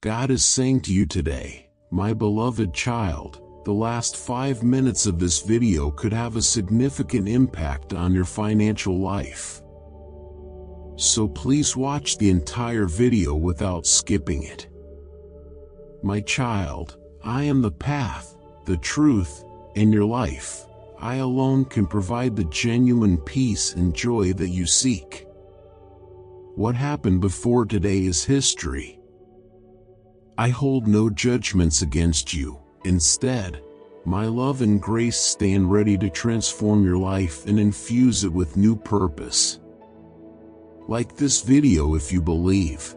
God is saying to you today, my beloved child, the last five minutes of this video could have a significant impact on your financial life. So please watch the entire video without skipping it. My child, I am the path, the truth, and your life. I alone can provide the genuine peace and joy that you seek. What happened before today is history. I hold no judgments against you. Instead, my love and grace stand ready to transform your life and infuse it with new purpose. Like this video if you believe.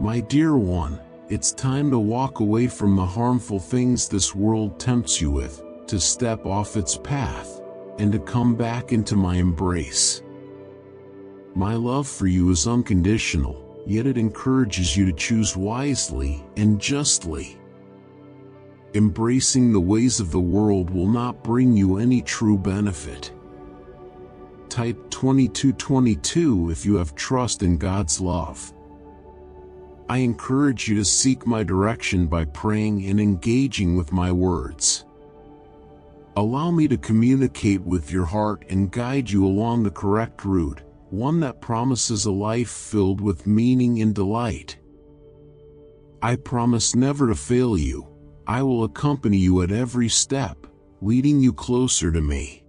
My dear one, it's time to walk away from the harmful things this world tempts you with, to step off its path, and to come back into my embrace. My love for you is unconditional, yet it encourages you to choose wisely and justly. Embracing the ways of the world will not bring you any true benefit. Type 2222 if you have trust in God's love. I encourage you to seek my direction by praying and engaging with my words. Allow me to communicate with your heart and guide you along the correct route, one that promises a life filled with meaning and delight. I promise never to fail you. I will accompany you at every step, leading you closer to me.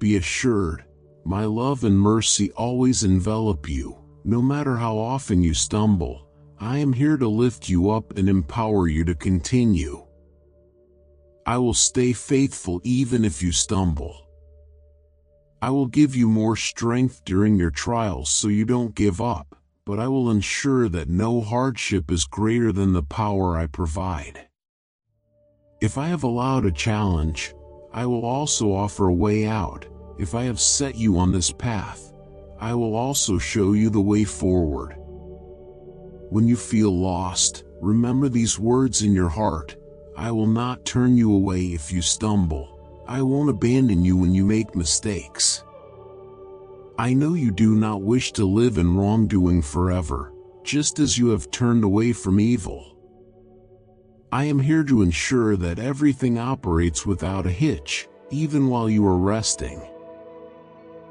Be assured, my love and mercy always envelop you, no matter how often you stumble. I am here to lift you up and empower you to continue. I will stay faithful even if you stumble. I will give you more strength during your trials so you don't give up, but I will ensure that no hardship is greater than the power I provide. If I have allowed a challenge, I will also offer a way out. If I have set you on this path, I will also show you the way forward. When you feel lost, remember these words in your heart. I will not turn you away if you stumble. I won't abandon you when you make mistakes. I know you do not wish to live in wrongdoing forever, just as you have turned away from evil. I am here to ensure that everything operates without a hitch, even while you are resting.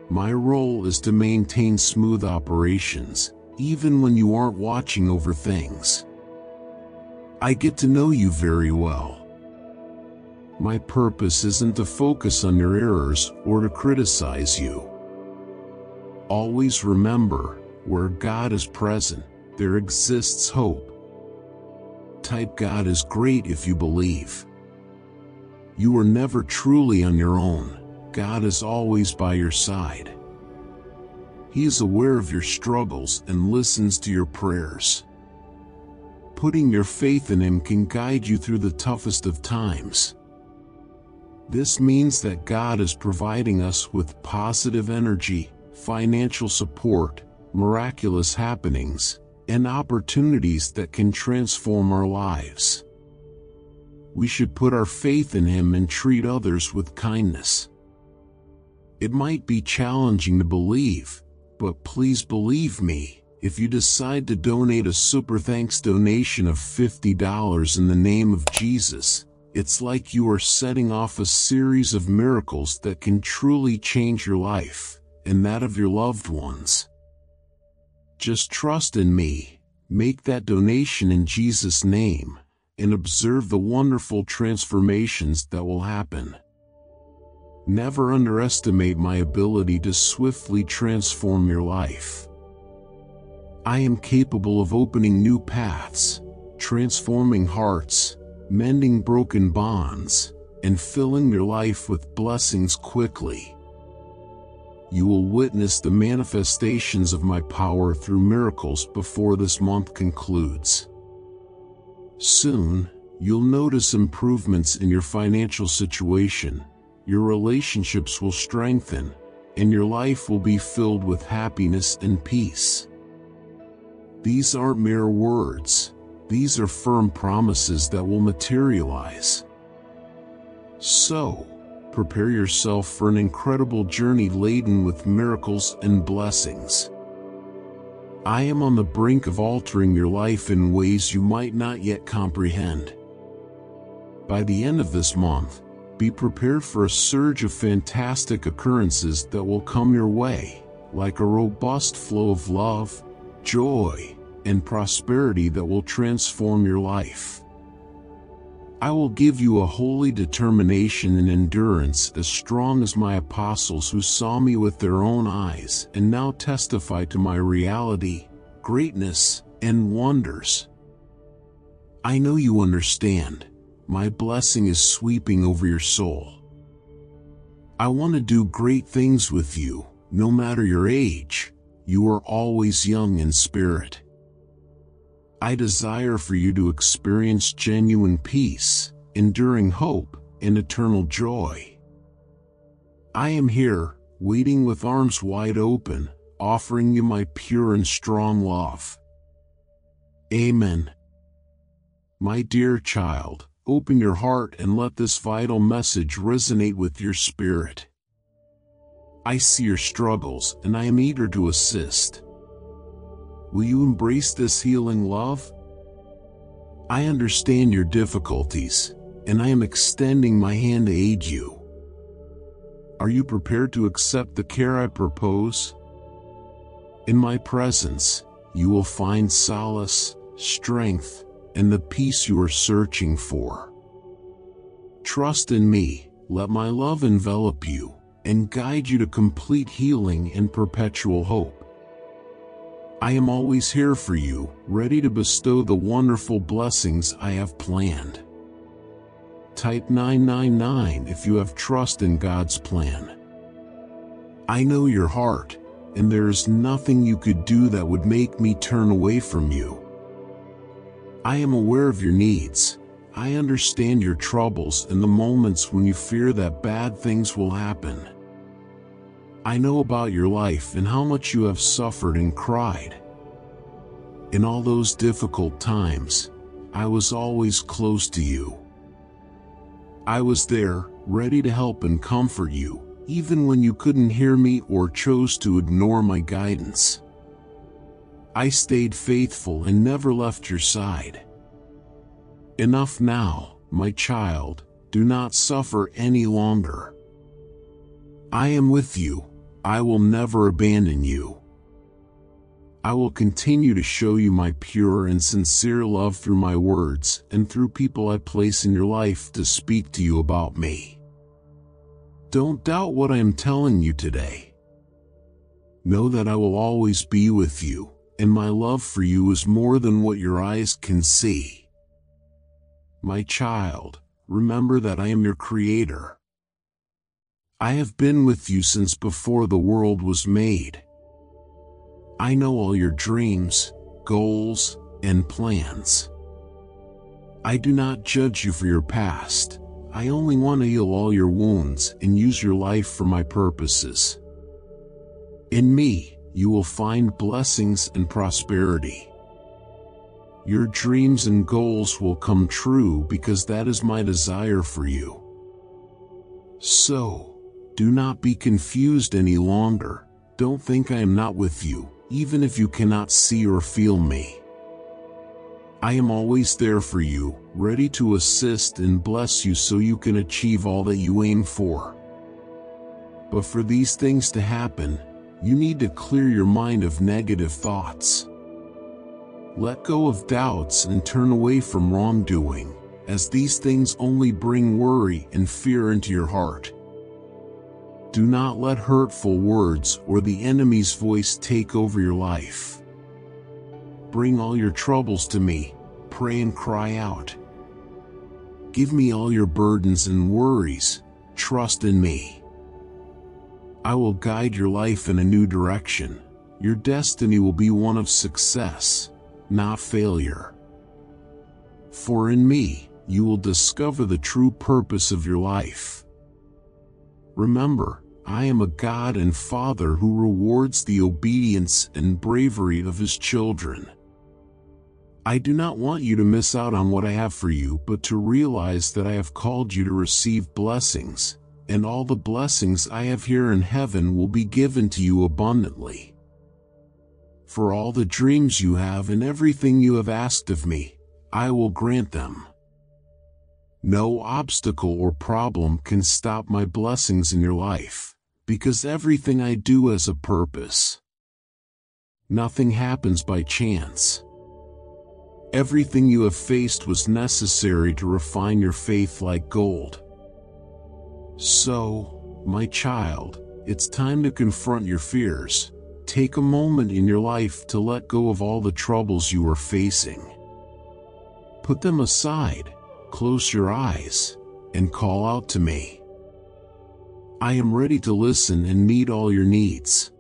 My role is to maintain smooth operations, even when you aren't watching over things. I get to know you very well. My purpose isn't to focus on your errors or to criticize you. Always remember, where God is present, there exists hope. Type God is great if you believe. You are never truly on your own. God is always by your side. He is aware of your struggles and listens to your prayers. Putting your faith in Him can guide you through the toughest of times. This means that God is providing us with positive energy, financial support, miraculous happenings, and opportunities that can transform our lives. We should put our faith in Him and treat others with kindness. It might be challenging to believe, but please believe me, if you decide to donate a super thanks donation of $50 in the name of Jesus, it's like you are setting off a series of miracles that can truly change your life and that of your loved ones. Just trust in me, make that donation in Jesus' name, and observe the wonderful transformations that will happen. Never underestimate my ability to swiftly transform your life. I am capable of opening new paths, transforming hearts, mending broken bonds, and filling your life with blessings quickly. You will witness the manifestations of my power through miracles before this month concludes. Soon, you'll notice improvements in your financial situation, your relationships will strengthen, and your life will be filled with happiness and peace. These aren't mere words, these are firm promises that will materialize. So, prepare yourself for an incredible journey laden with miracles and blessings. I am on the brink of altering your life in ways you might not yet comprehend. By the end of this month, be prepared for a surge of fantastic occurrences that will come your way, like a robust flow of love, joy, and prosperity that will transform your life. I will give you a holy determination and endurance as strong as my apostles who saw me with their own eyes and now testify to my reality, greatness, and wonders. I know you understand. My blessing is sweeping over your soul. I want to do great things with you, no matter your age. You are always young in spirit. I desire for you to experience genuine peace, enduring hope, and eternal joy. I am here, waiting with arms wide open, offering you my pure and strong love. Amen. My dear child, open your heart and let this vital message resonate with your spirit. I see your struggles and I am eager to assist. Will you embrace this healing love? I understand your difficulties, and I am extending my hand to aid you. Are you prepared to accept the care I propose? In my presence, you will find solace, strength, and the peace you are searching for. Trust in me, let my love envelop you, and guide you to complete healing and perpetual hope. I am always here for you, ready to bestow the wonderful blessings I have planned. Type 999 if you have trust in God's plan. I know your heart, and there is nothing you could do that would make me turn away from you. I am aware of your needs. I understand your troubles and the moments when you fear that bad things will happen. I know about your life and how much you have suffered and cried. In all those difficult times, I was always close to you. I was there, ready to help and comfort you, even when you couldn't hear me or chose to ignore my guidance. I stayed faithful and never left your side. Enough now, my child, do not suffer any longer. I am with you, I will never abandon you. I will continue to show you my pure and sincere love through my words and through people I place in your life to speak to you about me. Don't doubt what I am telling you today. Know that I will always be with you, and my love for you is more than what your eyes can see. My child, remember that I am your creator. I have been with you since before the world was made. I know all your dreams, goals, and plans. I do not judge you for your past. I only want to heal all your wounds and use your life for my purposes. In me, you will find blessings and prosperity. Your dreams and goals will come true because that is my desire for you. So, do not be confused any longer. Don't think I am not with you, even if you cannot see or feel me. I am always there for you, ready to assist and bless you so you can achieve all that you aim for. But for these things to happen, you need to clear your mind of negative thoughts. Let go of doubts and turn away from wrongdoing, as these things only bring worry and fear into your heart. Do not let hurtful words or the enemy's voice take over your life. Bring all your troubles to me, pray and cry out. Give me all your burdens and worries, trust in me. I will guide your life in a new direction. Your destiny will be one of success, not failure. For in me, you will discover the true purpose of your life. Remember, I am a God and Father who rewards the obedience and bravery of his children. I do not want you to miss out on what I have for you but to realize that I have called you to receive blessings, and all the blessings I have here in heaven will be given to you abundantly. for all the dreams you have and everything you have asked of me, I will grant them. No obstacle or problem can stop my blessings in your life, because everything I do has a purpose. Nothing happens by chance. Everything you have faced was necessary to refine your faith like gold. So, my child, it's time to confront your fears. Take a moment in your life to let go of all the troubles you are facing. Put them aside, close your eyes, and call out to me. I am ready to listen and meet all your needs.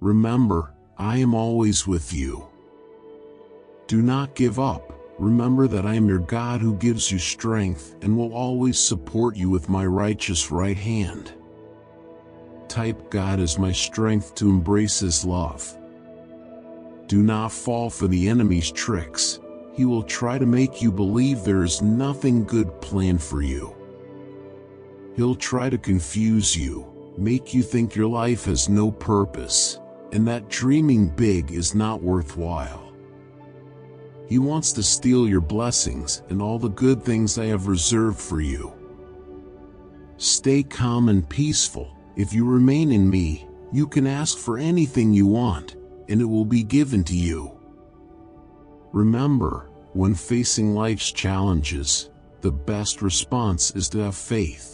Remember, I am always with you. Do not give up. Remember that I am your God who gives you strength and will always support you with my righteous right hand. Type God is my strength to embrace His love. Do not fall for the enemy's tricks. He will try to make you believe there is nothing good planned for you. He'll try to confuse you, make you think your life has no purpose, and that dreaming big is not worthwhile. He wants to steal your blessings and all the good things I have reserved for you. Stay calm and peaceful. If you remain in me, you can ask for anything you want, and it will be given to you. Remember, when facing life's challenges, the best response is to have faith.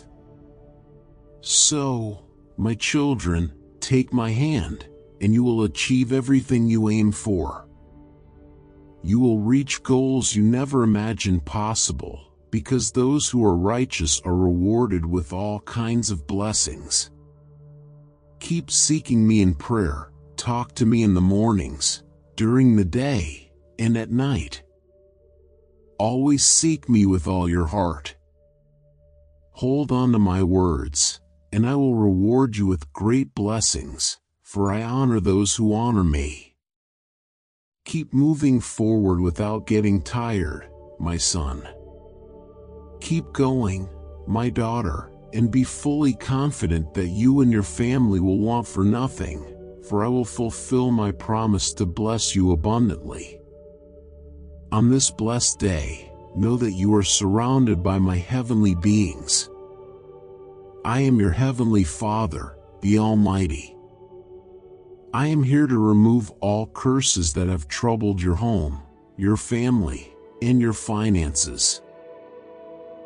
So, my children, take my hand, and you will achieve everything you aim for. You will reach goals you never imagined possible, because those who are righteous are rewarded with all kinds of blessings. Keep seeking me in prayer, talk to me in the mornings, during the day, and at night. Always seek me with all your heart. Hold on to my words, and I will reward you with great blessings, for I honor those who honor me. Keep moving forward without getting tired, my son. Keep going, my daughter, and be fully confident that you and your family will want for nothing, for I will fulfill my promise to bless you abundantly. On this blessed day, know that you are surrounded by my heavenly beings. I am your heavenly Father, the Almighty. I am here to remove all curses that have troubled your home, your family, and your finances.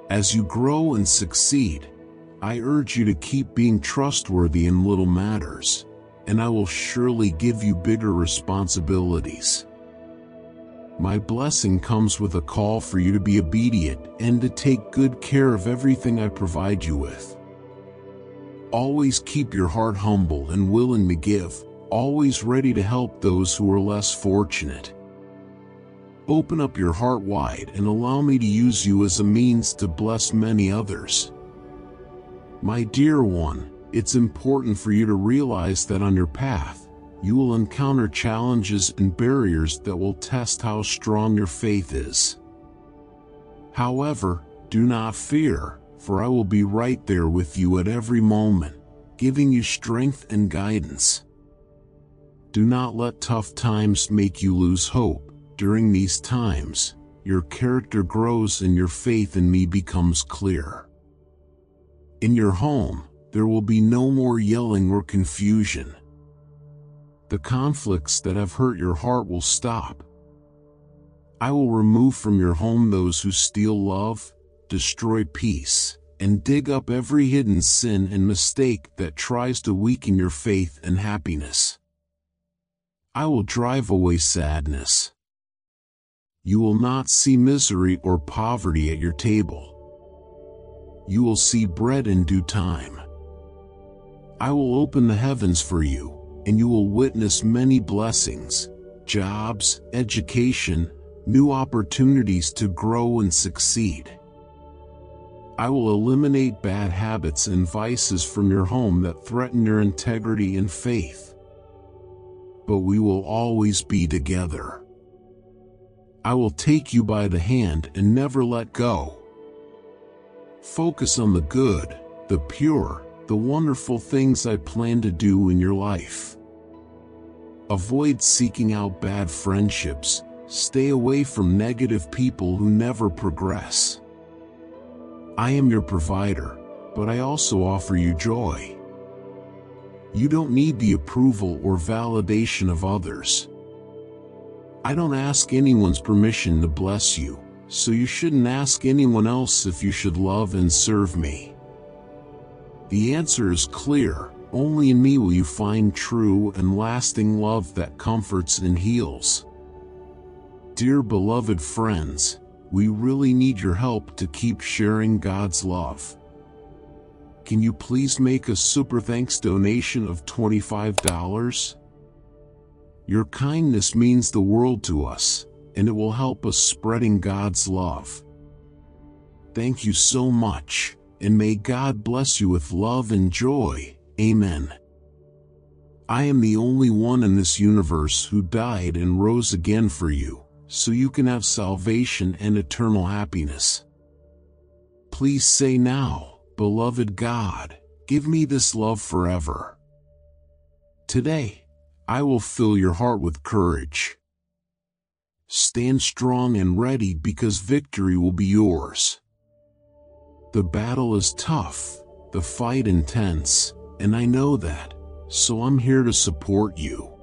As you grow and succeed, I urge you to keep being trustworthy in little matters, and I will surely give you bigger responsibilities. My blessing comes with a call for you to be obedient and to take good care of everything I provide you with. Always keep your heart humble and willing to give, always ready to help those who are less fortunate. Open up your heart wide and allow me to use you as a means to bless many others. My dear one, it's important for you to realize that on your path, you will encounter challenges and barriers that will test how strong your faith is. However, do not fear, for I will be right there with you at every moment, giving you strength and guidance. Do not let tough times make you lose hope. During these times, your character grows and your faith in me becomes clear. In your home, there will be no more yelling or confusion. The conflicts that have hurt your heart will stop. I will remove from your home those who steal love, destroy peace, and dig up every hidden sin and mistake that tries to weaken your faith and happiness. I will drive away sadness. You will not see misery or poverty at your table. You will see bread in due time. I will open the heavens for you, and you will witness many blessings, jobs, education, new opportunities to grow and succeed. I will eliminate bad habits and vices from your home that threaten your integrity and faith but we will always be together. I will take you by the hand and never let go. Focus on the good, the pure, the wonderful things I plan to do in your life. Avoid seeking out bad friendships. Stay away from negative people who never progress. I am your provider, but I also offer you joy. You don't need the approval or validation of others. I don't ask anyone's permission to bless you, so you shouldn't ask anyone else if you should love and serve me. The answer is clear. Only in me will you find true and lasting love that comforts and heals. Dear beloved friends, we really need your help to keep sharing God's love. Can you please make a super thanks donation of $25? Your kindness means the world to us, and it will help us spreading God's love. Thank you so much, and may God bless you with love and joy. Amen. I am the only one in this universe who died and rose again for you, so you can have salvation and eternal happiness. Please say now, Beloved God, give me this love forever. Today, I will fill your heart with courage. Stand strong and ready because victory will be yours. The battle is tough, the fight intense, and I know that, so I'm here to support you.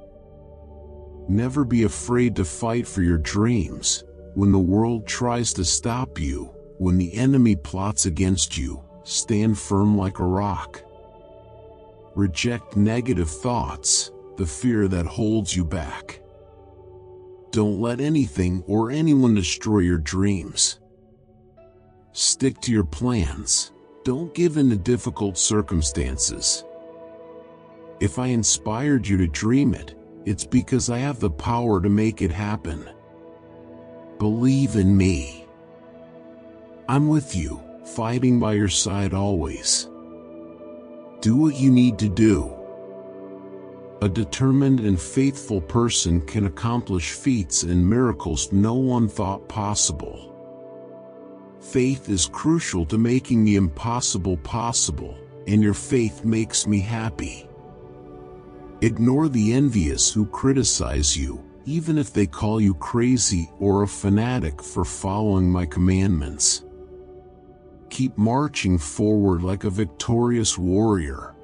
Never be afraid to fight for your dreams, when the world tries to stop you, when the enemy plots against you, Stand firm like a rock. Reject negative thoughts, the fear that holds you back. Don't let anything or anyone destroy your dreams. Stick to your plans. Don't give in to difficult circumstances. If I inspired you to dream it, it's because I have the power to make it happen. Believe in me. I'm with you fighting by your side always. Do what you need to do. A determined and faithful person can accomplish feats and miracles no one thought possible. Faith is crucial to making the impossible possible, and your faith makes me happy. Ignore the envious who criticize you, even if they call you crazy or a fanatic for following my commandments keep marching forward like a victorious warrior.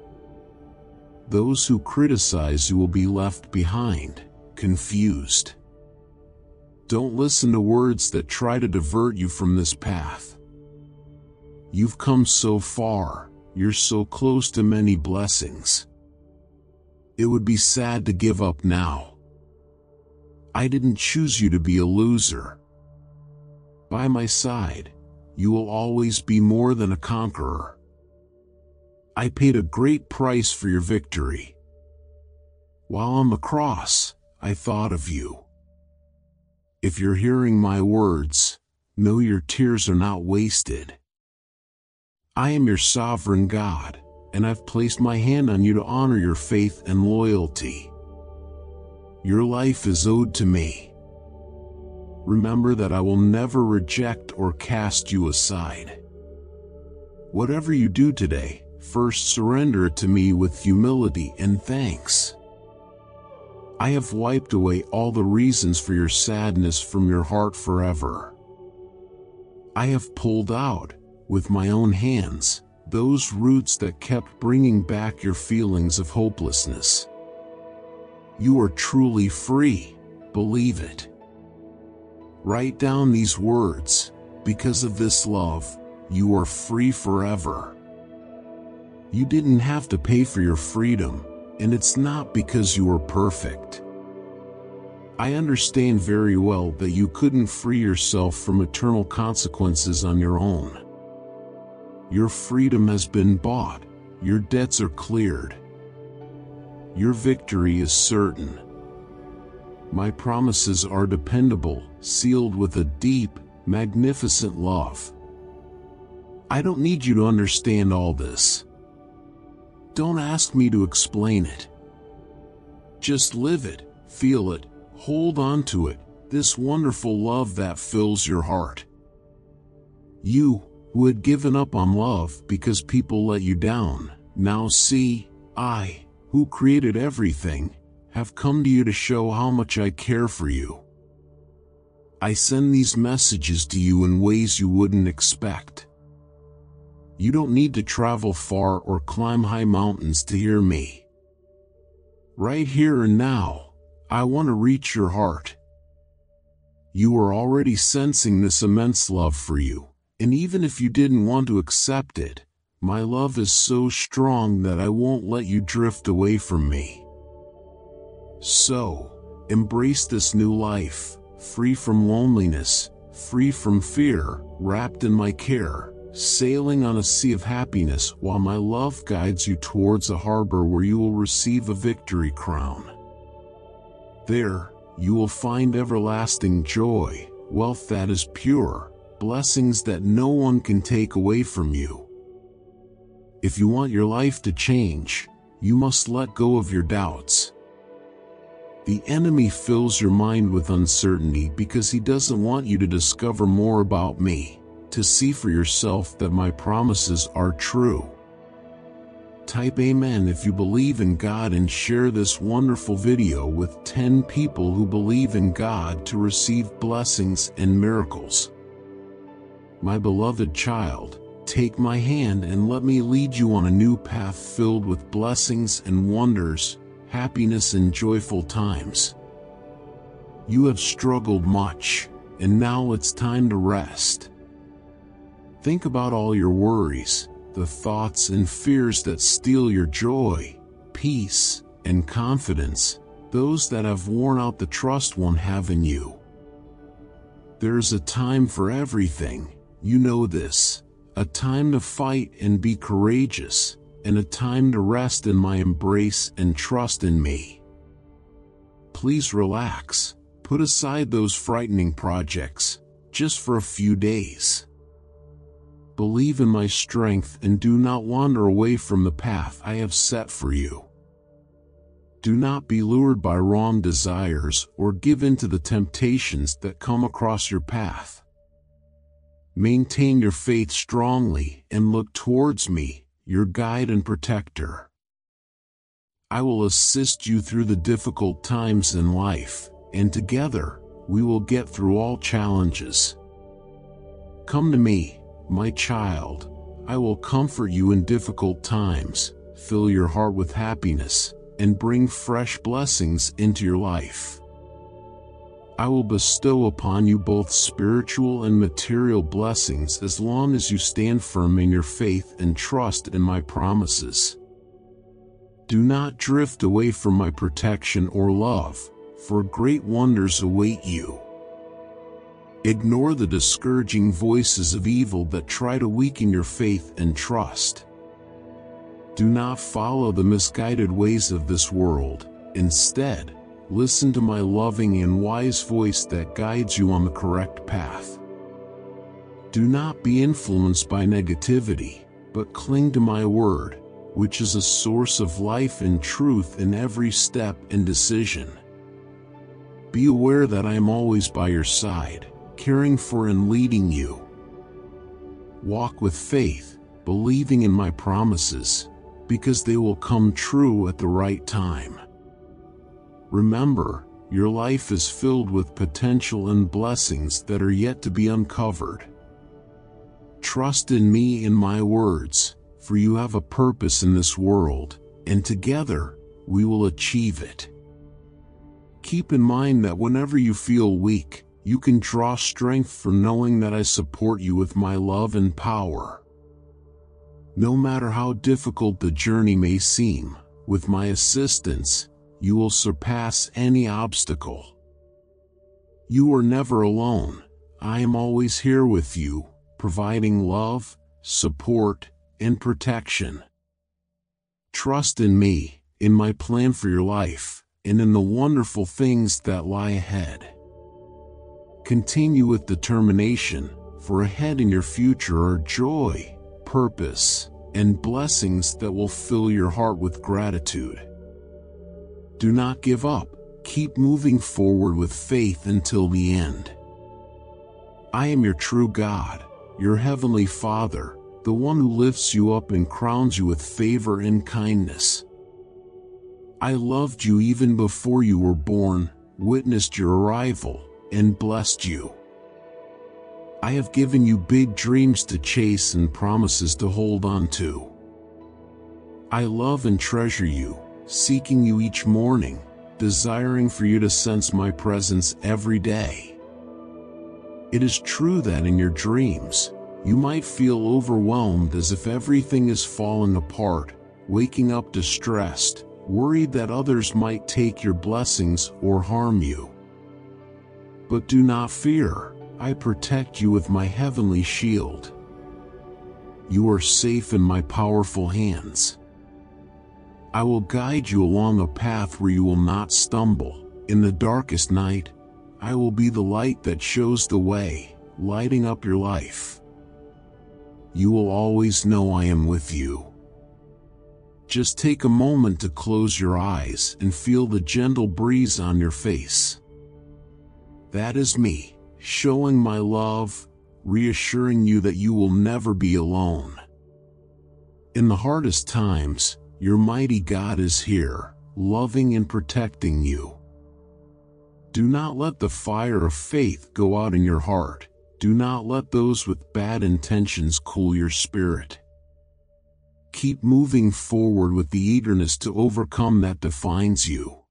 Those who criticize you will be left behind, confused. Don't listen to words that try to divert you from this path. You've come so far, you're so close to many blessings. It would be sad to give up now. I didn't choose you to be a loser. By my side, you will always be more than a conqueror. I paid a great price for your victory. While on the cross, I thought of you. If you're hearing my words, know your tears are not wasted. I am your sovereign God, and I've placed my hand on you to honor your faith and loyalty. Your life is owed to me remember that I will never reject or cast you aside. Whatever you do today, first surrender it to me with humility and thanks. I have wiped away all the reasons for your sadness from your heart forever. I have pulled out, with my own hands, those roots that kept bringing back your feelings of hopelessness. You are truly free, believe it. Write down these words. Because of this love, you are free forever. You didn't have to pay for your freedom, and it's not because you were perfect. I understand very well that you couldn't free yourself from eternal consequences on your own. Your freedom has been bought, your debts are cleared. Your victory is certain. My promises are dependable, sealed with a deep, magnificent love. I don't need you to understand all this. Don't ask me to explain it. Just live it, feel it, hold on to it, this wonderful love that fills your heart. You, who had given up on love because people let you down, now see, I, who created everything, have come to you to show how much I care for you. I send these messages to you in ways you wouldn't expect. You don't need to travel far or climb high mountains to hear me. Right here and now, I want to reach your heart. You are already sensing this immense love for you, and even if you didn't want to accept it, my love is so strong that I won't let you drift away from me. So, embrace this new life, free from loneliness, free from fear, wrapped in my care, sailing on a sea of happiness while my love guides you towards a harbor where you will receive a victory crown. There, you will find everlasting joy, wealth that is pure, blessings that no one can take away from you. If you want your life to change, you must let go of your doubts. The enemy fills your mind with uncertainty because he doesn't want you to discover more about me, to see for yourself that my promises are true. Type Amen if you believe in God and share this wonderful video with 10 people who believe in God to receive blessings and miracles. My beloved child, take my hand and let me lead you on a new path filled with blessings and wonders, happiness and joyful times. You have struggled much, and now it's time to rest. Think about all your worries, the thoughts and fears that steal your joy, peace, and confidence, those that have worn out the trust one have in you. There's a time for everything, you know this, a time to fight and be courageous, and a time to rest in my embrace and trust in me. Please relax, put aside those frightening projects, just for a few days. Believe in my strength and do not wander away from the path I have set for you. Do not be lured by wrong desires or give in to the temptations that come across your path. Maintain your faith strongly and look towards me, your guide and protector. I will assist you through the difficult times in life, and together, we will get through all challenges. Come to me, my child, I will comfort you in difficult times, fill your heart with happiness, and bring fresh blessings into your life. I will bestow upon you both spiritual and material blessings as long as you stand firm in your faith and trust in my promises. Do not drift away from my protection or love, for great wonders await you. Ignore the discouraging voices of evil that try to weaken your faith and trust. Do not follow the misguided ways of this world, instead, Listen to my loving and wise voice that guides you on the correct path. Do not be influenced by negativity, but cling to my word, which is a source of life and truth in every step and decision. Be aware that I am always by your side, caring for and leading you. Walk with faith, believing in my promises, because they will come true at the right time. Remember, your life is filled with potential and blessings that are yet to be uncovered. Trust in me and my words, for you have a purpose in this world, and together, we will achieve it. Keep in mind that whenever you feel weak, you can draw strength from knowing that I support you with my love and power. No matter how difficult the journey may seem, with my assistance, you will surpass any obstacle. You are never alone. I am always here with you, providing love, support, and protection. Trust in me, in my plan for your life, and in the wonderful things that lie ahead. Continue with determination, for ahead in your future are joy, purpose, and blessings that will fill your heart with gratitude. Do not give up. Keep moving forward with faith until the end. I am your true God, your heavenly Father, the one who lifts you up and crowns you with favor and kindness. I loved you even before you were born, witnessed your arrival, and blessed you. I have given you big dreams to chase and promises to hold on to. I love and treasure you, seeking you each morning, desiring for you to sense my presence every day. It is true that in your dreams, you might feel overwhelmed as if everything is falling apart, waking up distressed, worried that others might take your blessings or harm you. But do not fear, I protect you with my heavenly shield. You are safe in my powerful hands. I will guide you along a path where you will not stumble. In the darkest night, I will be the light that shows the way, lighting up your life. You will always know I am with you. Just take a moment to close your eyes and feel the gentle breeze on your face. That is me, showing my love, reassuring you that you will never be alone. In the hardest times, your mighty God is here, loving and protecting you. Do not let the fire of faith go out in your heart. Do not let those with bad intentions cool your spirit. Keep moving forward with the eagerness to overcome that defines you.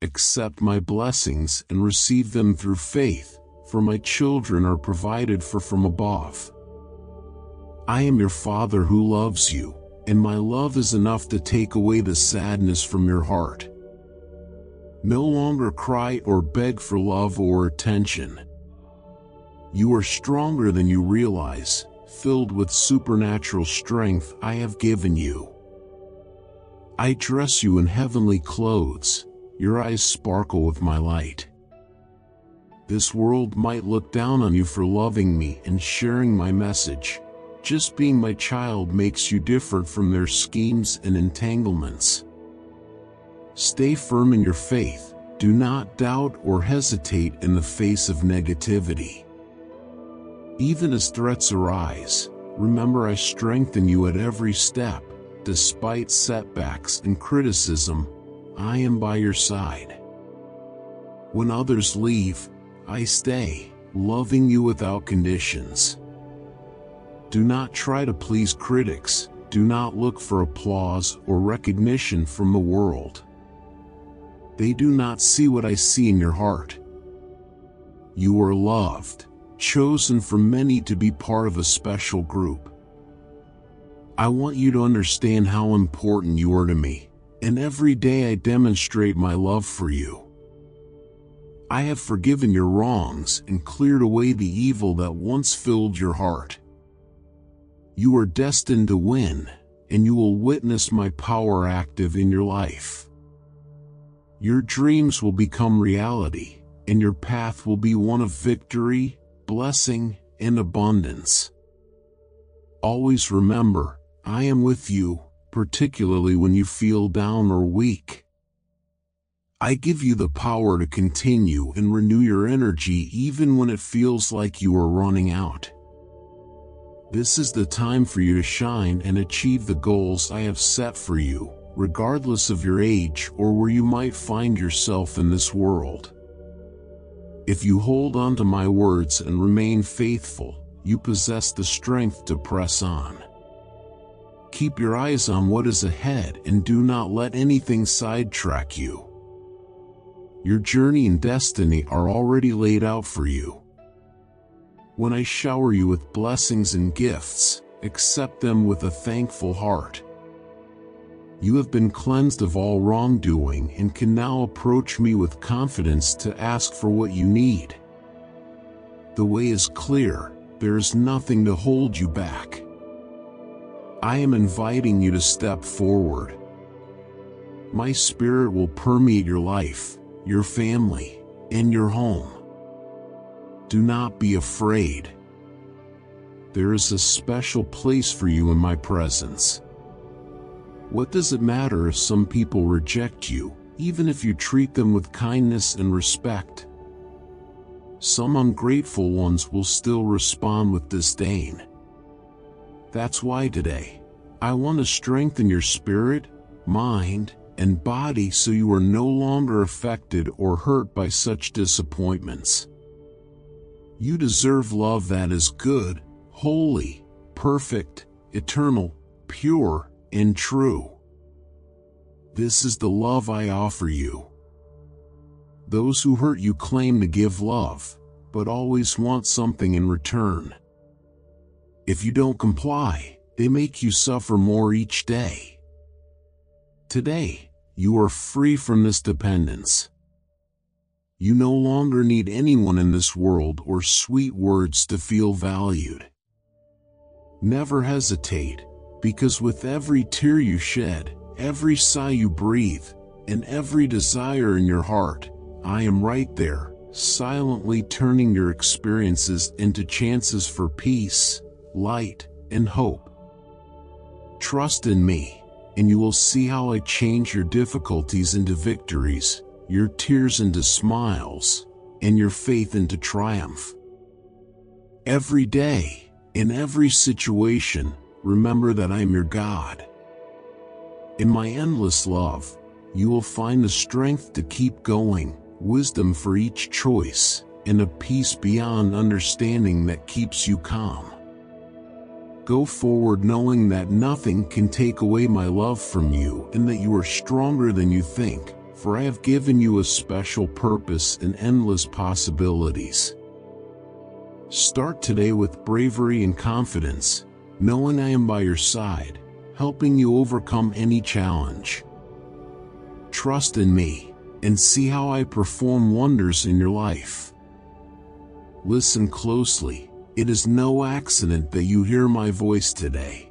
Accept my blessings and receive them through faith, for my children are provided for from above. I am your Father who loves you, and my love is enough to take away the sadness from your heart. No longer cry or beg for love or attention. You are stronger than you realize, filled with supernatural strength I have given you. I dress you in heavenly clothes, your eyes sparkle with my light. This world might look down on you for loving me and sharing my message, just being my child makes you different from their schemes and entanglements. Stay firm in your faith. Do not doubt or hesitate in the face of negativity. Even as threats arise, remember I strengthen you at every step. Despite setbacks and criticism, I am by your side. When others leave, I stay, loving you without conditions. Do not try to please critics, do not look for applause or recognition from the world. They do not see what I see in your heart. You are loved, chosen for many to be part of a special group. I want you to understand how important you are to me, and every day I demonstrate my love for you. I have forgiven your wrongs and cleared away the evil that once filled your heart. You are destined to win, and you will witness my power active in your life. Your dreams will become reality, and your path will be one of victory, blessing, and abundance. Always remember, I am with you, particularly when you feel down or weak. I give you the power to continue and renew your energy even when it feels like you are running out. This is the time for you to shine and achieve the goals I have set for you, regardless of your age or where you might find yourself in this world. If you hold on to my words and remain faithful, you possess the strength to press on. Keep your eyes on what is ahead and do not let anything sidetrack you. Your journey and destiny are already laid out for you. When I shower you with blessings and gifts, accept them with a thankful heart. You have been cleansed of all wrongdoing and can now approach me with confidence to ask for what you need. The way is clear, there is nothing to hold you back. I am inviting you to step forward. My spirit will permeate your life, your family, and your home. Do not be afraid. There is a special place for you in my presence. What does it matter if some people reject you, even if you treat them with kindness and respect? Some ungrateful ones will still respond with disdain. That's why today, I want to strengthen your spirit, mind, and body so you are no longer affected or hurt by such disappointments. You deserve love that is good, holy, perfect, eternal, pure, and true. This is the love I offer you. Those who hurt you claim to give love, but always want something in return. If you don't comply, they make you suffer more each day. Today, you are free from this dependence. You no longer need anyone in this world or sweet words to feel valued. Never hesitate, because with every tear you shed, every sigh you breathe, and every desire in your heart, I am right there, silently turning your experiences into chances for peace, light, and hope. Trust in me, and you will see how I change your difficulties into victories, your tears into smiles, and your faith into triumph. Every day, in every situation, remember that I am your God. In my endless love, you will find the strength to keep going, wisdom for each choice, and a peace beyond understanding that keeps you calm. Go forward knowing that nothing can take away my love from you and that you are stronger than you think, for I have given you a special purpose and endless possibilities. Start today with bravery and confidence, knowing I am by your side, helping you overcome any challenge. Trust in me and see how I perform wonders in your life. Listen closely, it is no accident that you hear my voice today.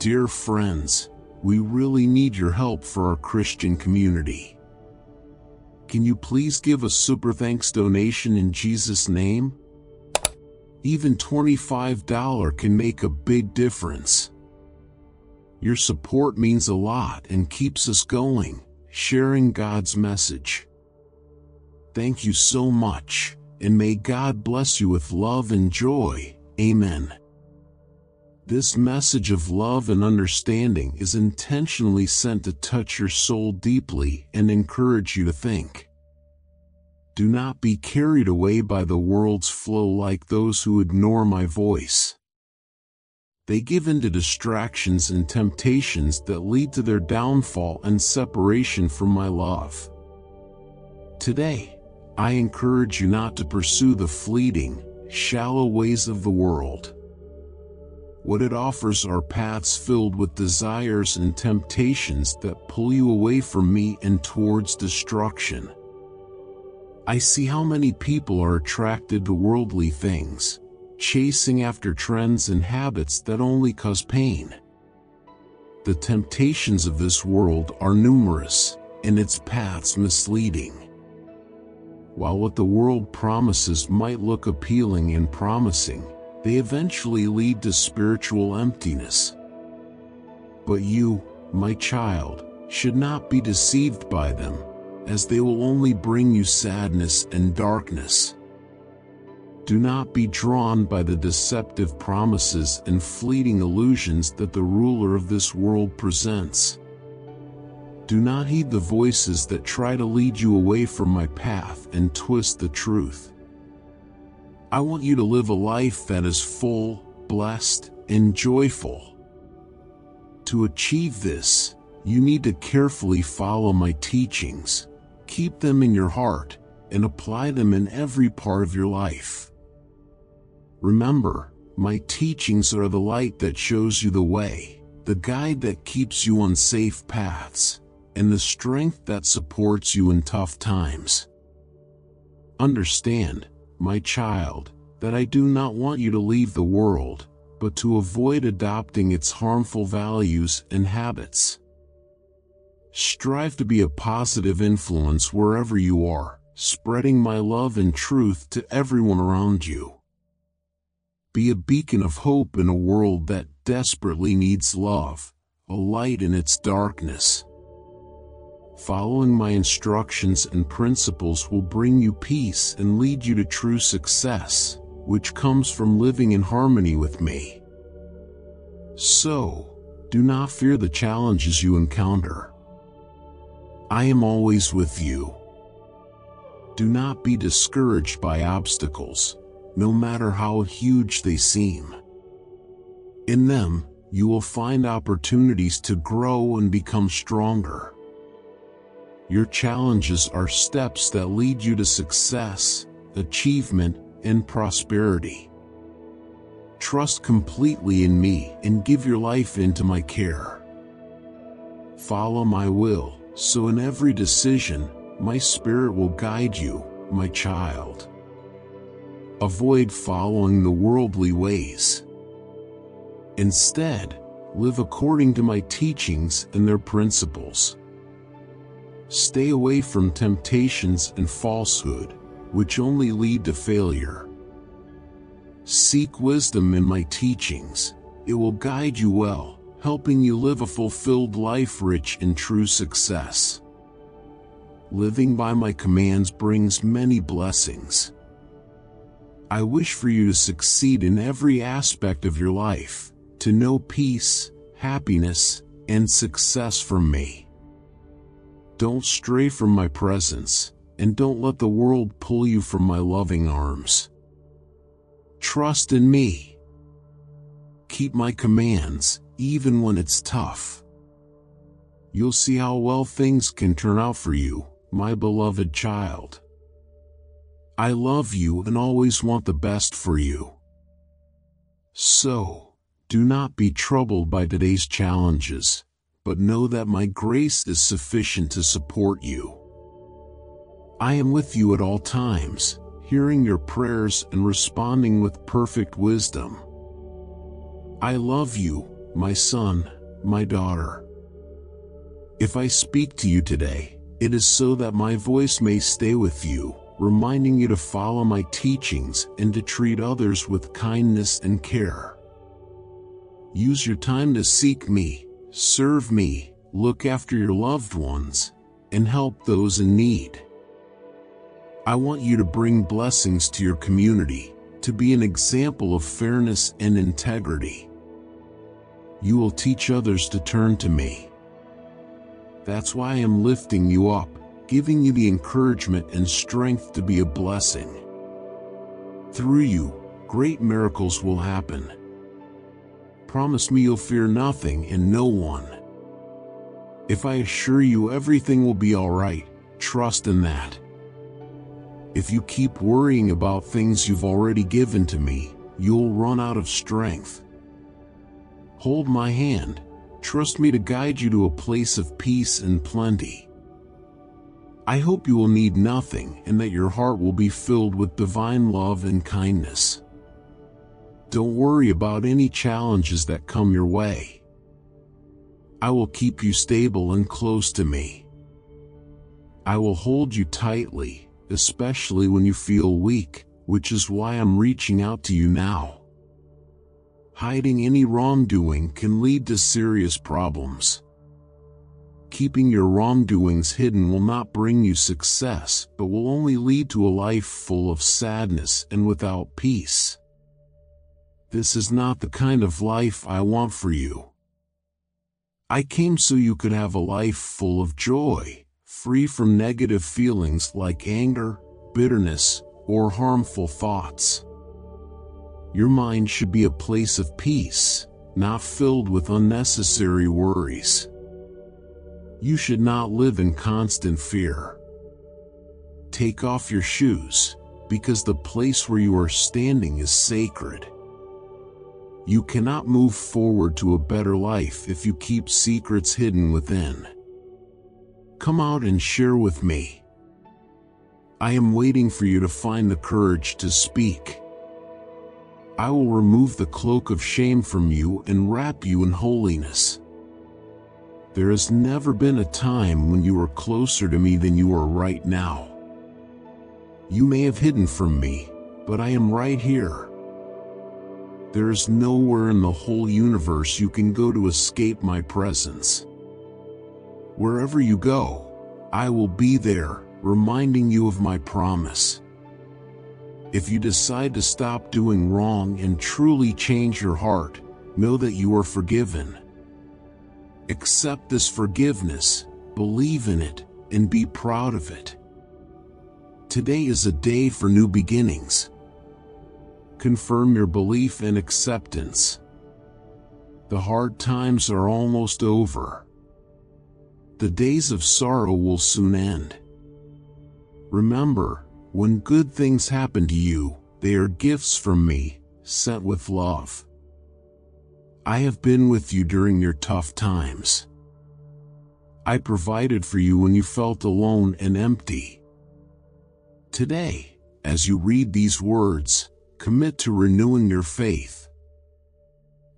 Dear friends, we really need your help for our Christian community. Can you please give a super thanks donation in Jesus' name? Even $25 can make a big difference. Your support means a lot and keeps us going sharing God's message. Thank you so much, and may God bless you with love and joy. Amen. This message of love and understanding is intentionally sent to touch your soul deeply and encourage you to think. Do not be carried away by the world's flow like those who ignore my voice they give in to distractions and temptations that lead to their downfall and separation from my love. Today, I encourage you not to pursue the fleeting, shallow ways of the world. What it offers are paths filled with desires and temptations that pull you away from me and towards destruction. I see how many people are attracted to worldly things, chasing after trends and habits that only cause pain. The temptations of this world are numerous, and its paths misleading. While what the world promises might look appealing and promising, they eventually lead to spiritual emptiness. But you, my child, should not be deceived by them, as they will only bring you sadness and darkness. Do not be drawn by the deceptive promises and fleeting illusions that the ruler of this world presents. Do not heed the voices that try to lead you away from my path and twist the truth. I want you to live a life that is full, blessed, and joyful. To achieve this, you need to carefully follow my teachings, keep them in your heart, and apply them in every part of your life. Remember, my teachings are the light that shows you the way, the guide that keeps you on safe paths, and the strength that supports you in tough times. Understand, my child, that I do not want you to leave the world, but to avoid adopting its harmful values and habits. Strive to be a positive influence wherever you are, spreading my love and truth to everyone around you. Be a beacon of hope in a world that desperately needs love, a light in its darkness. Following my instructions and principles will bring you peace and lead you to true success, which comes from living in harmony with me. So, do not fear the challenges you encounter. I am always with you. Do not be discouraged by obstacles, no matter how huge they seem. In them, you will find opportunities to grow and become stronger. Your challenges are steps that lead you to success, achievement, and prosperity. Trust completely in me and give your life into my care. Follow my will, so in every decision, my spirit will guide you, my child. Avoid following the worldly ways. Instead, live according to my teachings and their principles. Stay away from temptations and falsehood, which only lead to failure. Seek wisdom in my teachings, it will guide you well, helping you live a fulfilled life rich in true success. Living by my commands brings many blessings. I wish for you to succeed in every aspect of your life, to know peace, happiness, and success from me. Don't stray from my presence, and don't let the world pull you from my loving arms. Trust in me. Keep my commands, even when it's tough. You'll see how well things can turn out for you, my beloved child. I love you and always want the best for you. So, do not be troubled by today's challenges, but know that my grace is sufficient to support you. I am with you at all times, hearing your prayers and responding with perfect wisdom. I love you, my son, my daughter. If I speak to you today, it is so that my voice may stay with you, reminding you to follow my teachings and to treat others with kindness and care. Use your time to seek me, serve me, look after your loved ones, and help those in need. I want you to bring blessings to your community, to be an example of fairness and integrity. You will teach others to turn to me. That's why I am lifting you up, giving you the encouragement and strength to be a blessing. Through you, great miracles will happen. Promise me you'll fear nothing and no one. If I assure you everything will be alright, trust in that. If you keep worrying about things you've already given to me, you'll run out of strength. Hold my hand, trust me to guide you to a place of peace and plenty. I hope you will need nothing and that your heart will be filled with divine love and kindness. Don't worry about any challenges that come your way. I will keep you stable and close to me. I will hold you tightly, especially when you feel weak, which is why I'm reaching out to you now. Hiding any wrongdoing can lead to serious problems. Keeping your wrongdoings hidden will not bring you success, but will only lead to a life full of sadness and without peace. This is not the kind of life I want for you. I came so you could have a life full of joy, free from negative feelings like anger, bitterness, or harmful thoughts. Your mind should be a place of peace, not filled with unnecessary worries. You should not live in constant fear. Take off your shoes, because the place where you are standing is sacred. You cannot move forward to a better life if you keep secrets hidden within. Come out and share with me. I am waiting for you to find the courage to speak. I will remove the cloak of shame from you and wrap you in holiness. There has never been a time when you were closer to me than you are right now. You may have hidden from me, but I am right here there is nowhere in the whole universe you can go to escape my presence. Wherever you go, I will be there, reminding you of my promise. If you decide to stop doing wrong and truly change your heart, know that you are forgiven. Accept this forgiveness, believe in it, and be proud of it. Today is a day for new beginnings. Confirm your belief and acceptance. The hard times are almost over. The days of sorrow will soon end. Remember, when good things happen to you, they are gifts from me, sent with love. I have been with you during your tough times. I provided for you when you felt alone and empty. Today, as you read these words, commit to renewing your faith.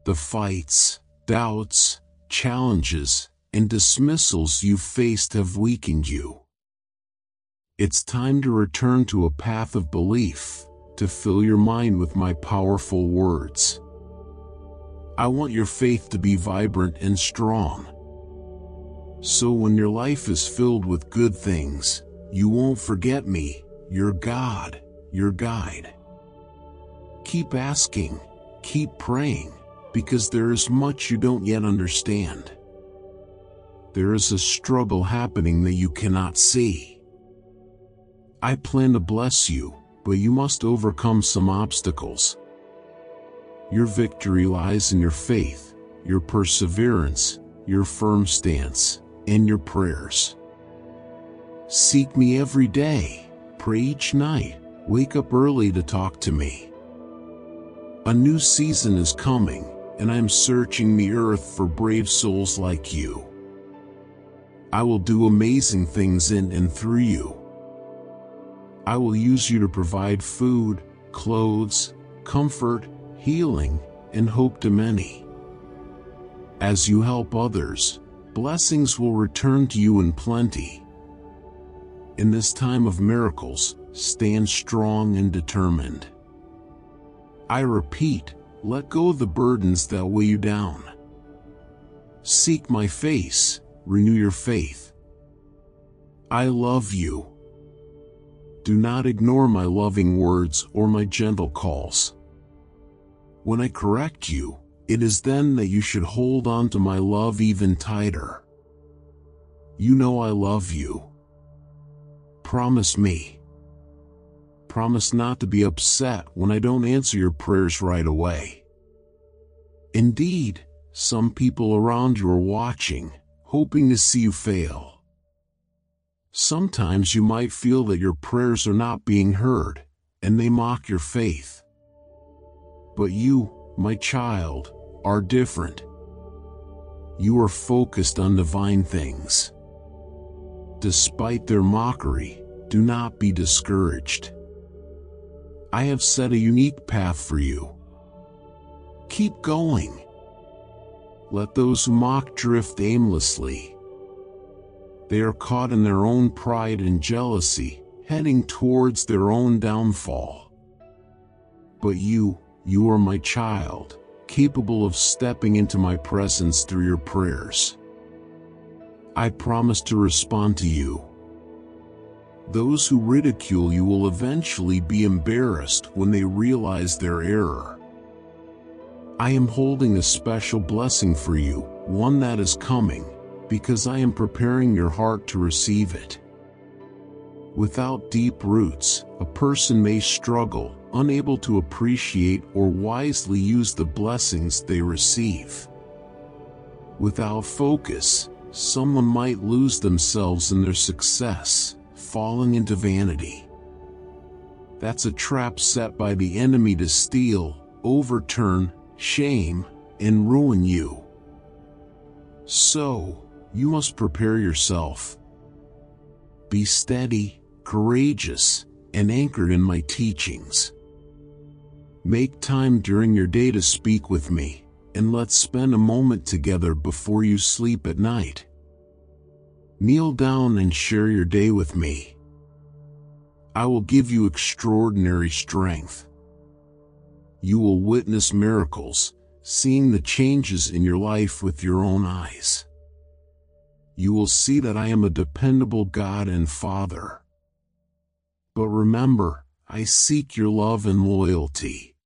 The fights, doubts, challenges, and dismissals you faced have weakened you. It's time to return to a path of belief, to fill your mind with my powerful words. I want your faith to be vibrant and strong. So when your life is filled with good things, you won't forget me, your God, your guide. Keep asking, keep praying, because there is much you don't yet understand. There is a struggle happening that you cannot see. I plan to bless you, but you must overcome some obstacles. Your victory lies in your faith, your perseverance, your firm stance, and your prayers. Seek me every day, pray each night, wake up early to talk to me. A new season is coming, and I am searching the earth for brave souls like you. I will do amazing things in and through you. I will use you to provide food, clothes, comfort, healing, and hope to many. As you help others, blessings will return to you in plenty. In this time of miracles, stand strong and determined. I repeat, let go the burdens that weigh you down. Seek my face, renew your faith. I love you. Do not ignore my loving words or my gentle calls. When I correct you, it is then that you should hold on to my love even tighter. You know I love you. Promise me. Promise not to be upset when I don't answer your prayers right away. Indeed, some people around you are watching, hoping to see you fail. Sometimes you might feel that your prayers are not being heard, and they mock your faith. But you, my child, are different. You are focused on divine things. Despite their mockery, do not be discouraged. I have set a unique path for you. Keep going. Let those who mock drift aimlessly. They are caught in their own pride and jealousy, heading towards their own downfall. But you, you are my child, capable of stepping into my presence through your prayers. I promise to respond to you those who ridicule you will eventually be embarrassed when they realize their error. I am holding a special blessing for you, one that is coming, because I am preparing your heart to receive it. Without deep roots, a person may struggle, unable to appreciate or wisely use the blessings they receive. Without focus, someone might lose themselves in their success falling into vanity. That's a trap set by the enemy to steal, overturn, shame, and ruin you. So, you must prepare yourself. Be steady, courageous, and anchored in my teachings. Make time during your day to speak with me, and let's spend a moment together before you sleep at night. Kneel down and share your day with me. I will give you extraordinary strength. You will witness miracles, seeing the changes in your life with your own eyes. You will see that I am a dependable God and Father. But remember, I seek your love and loyalty.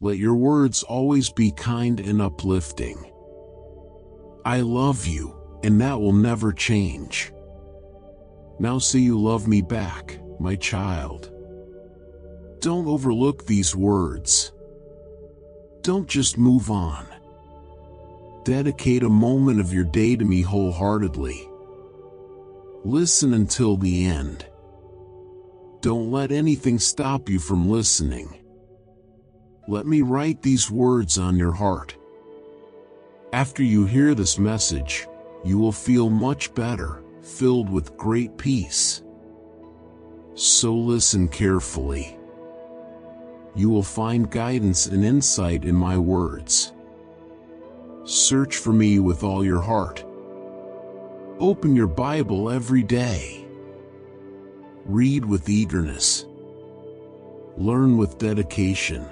Let your words always be kind and uplifting. I love you and that will never change. Now say you love me back, my child. Don't overlook these words. Don't just move on. Dedicate a moment of your day to me wholeheartedly. Listen until the end. Don't let anything stop you from listening. Let me write these words on your heart. After you hear this message, you will feel much better, filled with great peace. So listen carefully. You will find guidance and insight in my words. Search for me with all your heart. Open your Bible every day. Read with eagerness. Learn with dedication.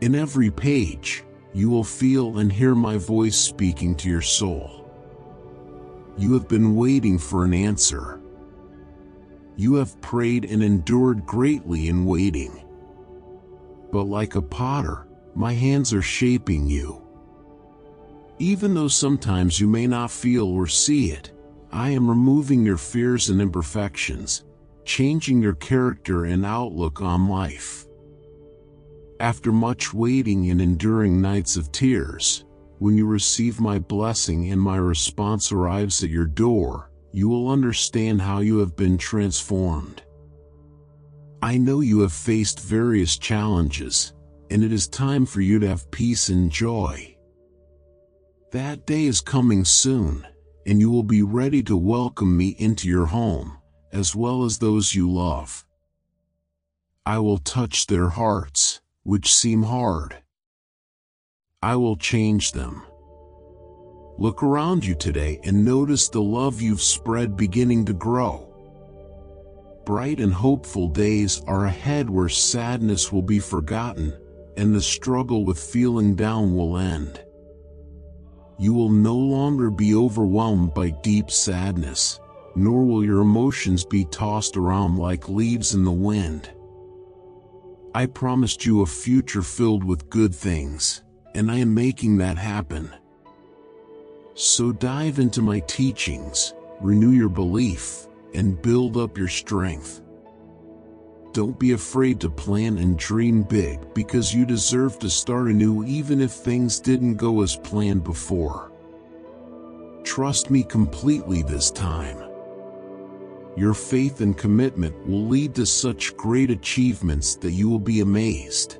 In every page, you will feel and hear my voice speaking to your soul. You have been waiting for an answer. You have prayed and endured greatly in waiting. But like a potter, my hands are shaping you. Even though sometimes you may not feel or see it, I am removing your fears and imperfections, changing your character and outlook on life. After much waiting and enduring nights of tears, when you receive my blessing and my response arrives at your door, you will understand how you have been transformed. I know you have faced various challenges, and it is time for you to have peace and joy. That day is coming soon and you will be ready to welcome me into your home, as well as those you love. I will touch their hearts, which seem hard. I will change them. Look around you today and notice the love you've spread beginning to grow. Bright and hopeful days are ahead where sadness will be forgotten and the struggle with feeling down will end you will no longer be overwhelmed by deep sadness, nor will your emotions be tossed around like leaves in the wind. I promised you a future filled with good things, and I am making that happen. So dive into my teachings, renew your belief, and build up your strength. Don't be afraid to plan and dream big because you deserve to start anew even if things didn't go as planned before. Trust me completely this time. Your faith and commitment will lead to such great achievements that you will be amazed.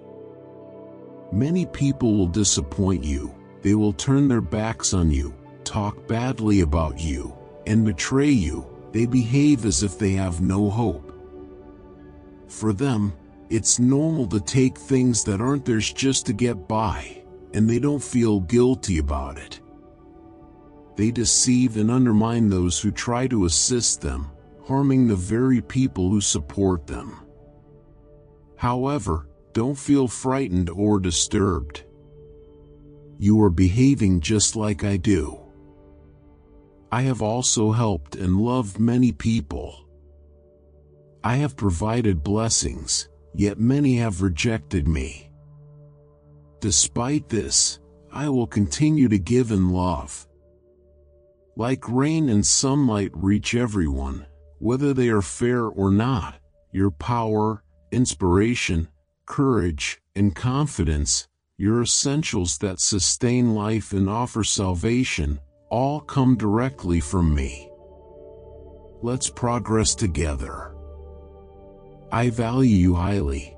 Many people will disappoint you, they will turn their backs on you, talk badly about you, and betray you, they behave as if they have no hope. For them, it's normal to take things that aren't theirs just to get by, and they don't feel guilty about it. They deceive and undermine those who try to assist them, harming the very people who support them. However, don't feel frightened or disturbed. You are behaving just like I do. I have also helped and loved many people. I have provided blessings, yet many have rejected me. Despite this, I will continue to give and love. Like rain and sunlight reach everyone, whether they are fair or not, your power, inspiration, courage, and confidence, your essentials that sustain life and offer salvation, all come directly from me. Let's progress together. I value you highly.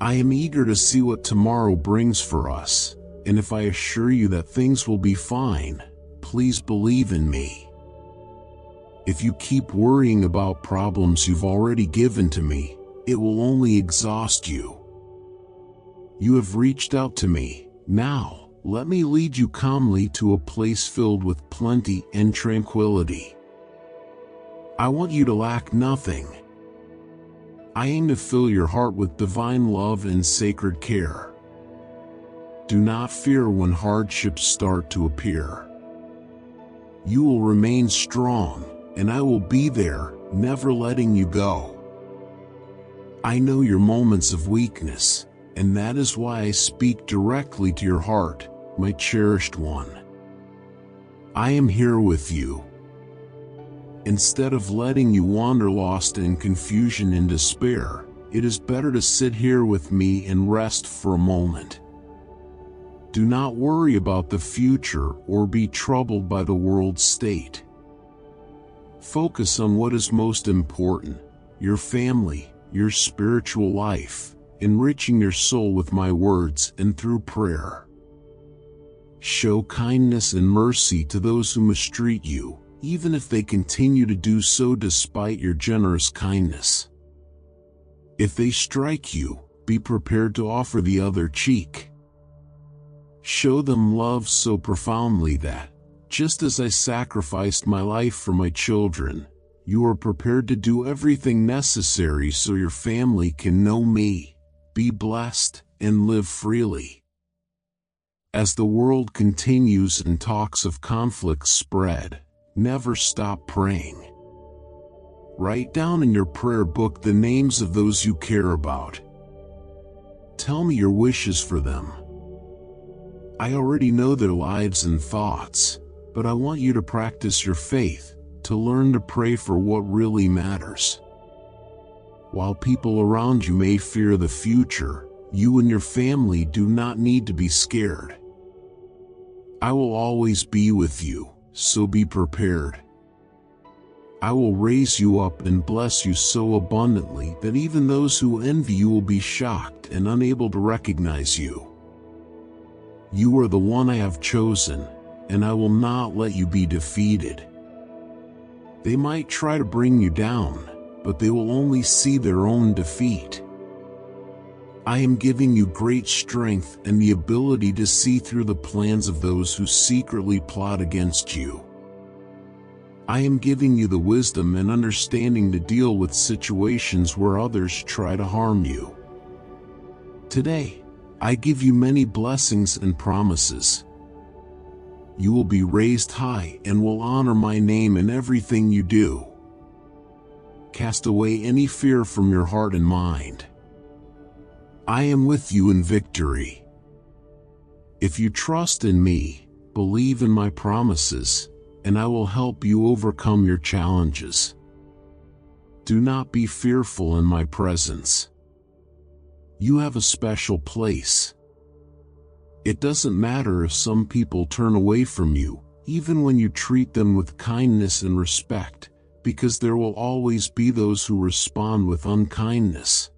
I am eager to see what tomorrow brings for us, and if I assure you that things will be fine, please believe in me. If you keep worrying about problems you've already given to me, it will only exhaust you. You have reached out to me, now, let me lead you calmly to a place filled with plenty and tranquility. I want you to lack nothing I aim to fill your heart with divine love and sacred care. Do not fear when hardships start to appear. You will remain strong, and I will be there, never letting you go. I know your moments of weakness, and that is why I speak directly to your heart, my cherished one. I am here with you. Instead of letting you wander lost in confusion and despair, it is better to sit here with me and rest for a moment. Do not worry about the future or be troubled by the world's state. Focus on what is most important, your family, your spiritual life, enriching your soul with my words and through prayer. Show kindness and mercy to those who mistreat you, even if they continue to do so despite your generous kindness. If they strike you, be prepared to offer the other cheek. Show them love so profoundly that, just as I sacrificed my life for my children, you are prepared to do everything necessary so your family can know me, be blessed, and live freely. As the world continues and talks of conflicts spread, never stop praying. Write down in your prayer book the names of those you care about. Tell me your wishes for them. I already know their lives and thoughts, but I want you to practice your faith, to learn to pray for what really matters. While people around you may fear the future, you and your family do not need to be scared. I will always be with you, so be prepared. I will raise you up and bless you so abundantly that even those who envy you will be shocked and unable to recognize you. You are the one I have chosen, and I will not let you be defeated. They might try to bring you down, but they will only see their own defeat. I am giving you great strength and the ability to see through the plans of those who secretly plot against you. I am giving you the wisdom and understanding to deal with situations where others try to harm you. Today, I give you many blessings and promises. You will be raised high and will honor my name in everything you do. Cast away any fear from your heart and mind. I am with you in victory. If you trust in me, believe in my promises, and I will help you overcome your challenges. Do not be fearful in my presence. You have a special place. It doesn't matter if some people turn away from you, even when you treat them with kindness and respect, because there will always be those who respond with unkindness.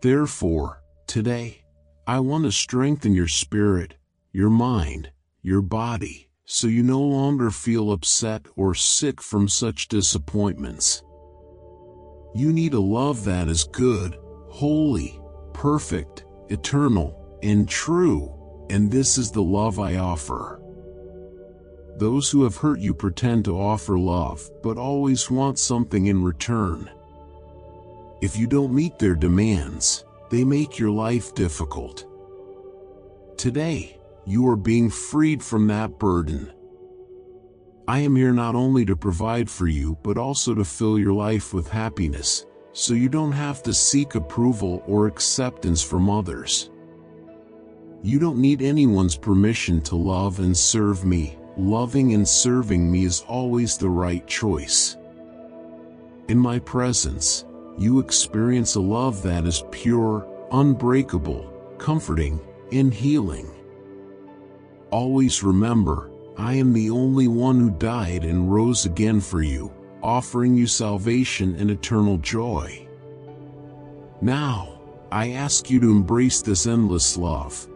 Therefore, today, I want to strengthen your spirit, your mind, your body, so you no longer feel upset or sick from such disappointments. You need a love that is good, holy, perfect, eternal, and true, and this is the love I offer. Those who have hurt you pretend to offer love, but always want something in return. If you don't meet their demands, they make your life difficult. Today, you are being freed from that burden. I am here not only to provide for you but also to fill your life with happiness, so you don't have to seek approval or acceptance from others. You don't need anyone's permission to love and serve me, loving and serving me is always the right choice. In my presence, you experience a love that is pure, unbreakable, comforting, and healing. Always remember, I am the only one who died and rose again for you, offering you salvation and eternal joy. Now, I ask you to embrace this endless love.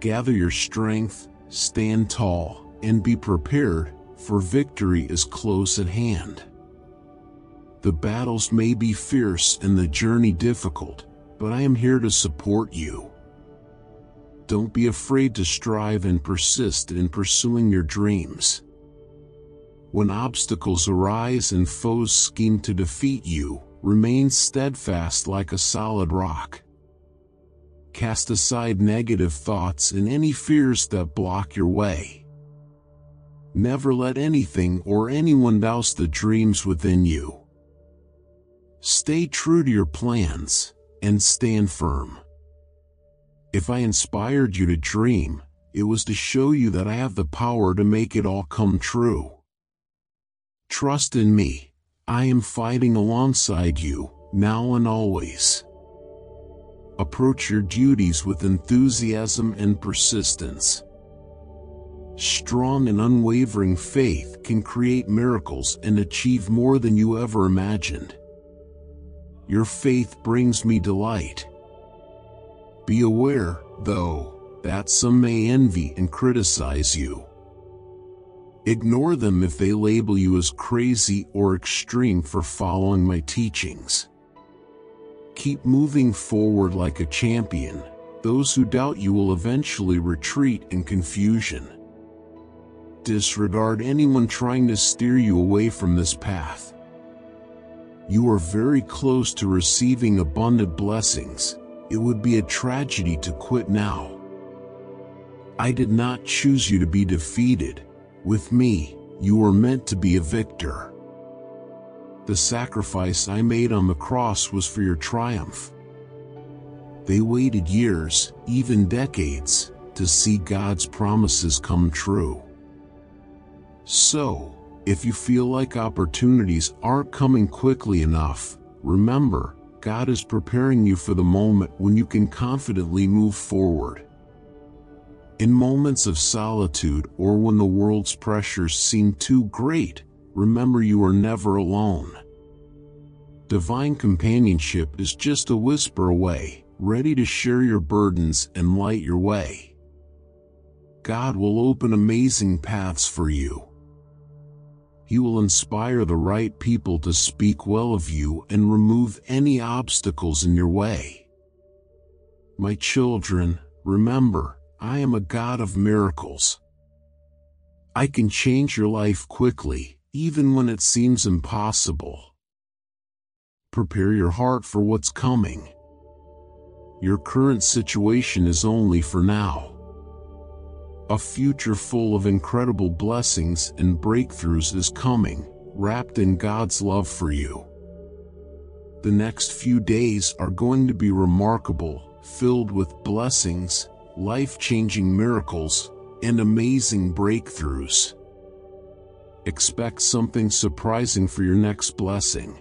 Gather your strength, stand tall, and be prepared, for victory is close at hand. The battles may be fierce and the journey difficult, but I am here to support you. Don't be afraid to strive and persist in pursuing your dreams. When obstacles arise and foes scheme to defeat you, remain steadfast like a solid rock. Cast aside negative thoughts and any fears that block your way. Never let anything or anyone douse the dreams within you. Stay true to your plans and stand firm. If I inspired you to dream, it was to show you that I have the power to make it all come true. Trust in me. I am fighting alongside you, now and always. Approach your duties with enthusiasm and persistence. Strong and unwavering faith can create miracles and achieve more than you ever imagined. Your faith brings me delight. Be aware, though, that some may envy and criticize you. Ignore them if they label you as crazy or extreme for following my teachings. Keep moving forward like a champion. Those who doubt you will eventually retreat in confusion. Disregard anyone trying to steer you away from this path. You are very close to receiving abundant blessings. It would be a tragedy to quit now. I did not choose you to be defeated. With me, you were meant to be a victor. The sacrifice I made on the cross was for your triumph. They waited years, even decades, to see God's promises come true. So, if you feel like opportunities aren't coming quickly enough, remember, God is preparing you for the moment when you can confidently move forward. In moments of solitude or when the world's pressures seem too great, remember you are never alone. Divine companionship is just a whisper away, ready to share your burdens and light your way. God will open amazing paths for you. He will inspire the right people to speak well of you and remove any obstacles in your way. My children, remember, I am a God of miracles. I can change your life quickly, even when it seems impossible. Prepare your heart for what's coming. Your current situation is only for now. A future full of incredible blessings and breakthroughs is coming, wrapped in God's love for you. The next few days are going to be remarkable, filled with blessings, life-changing miracles, and amazing breakthroughs. Expect something surprising for your next blessing.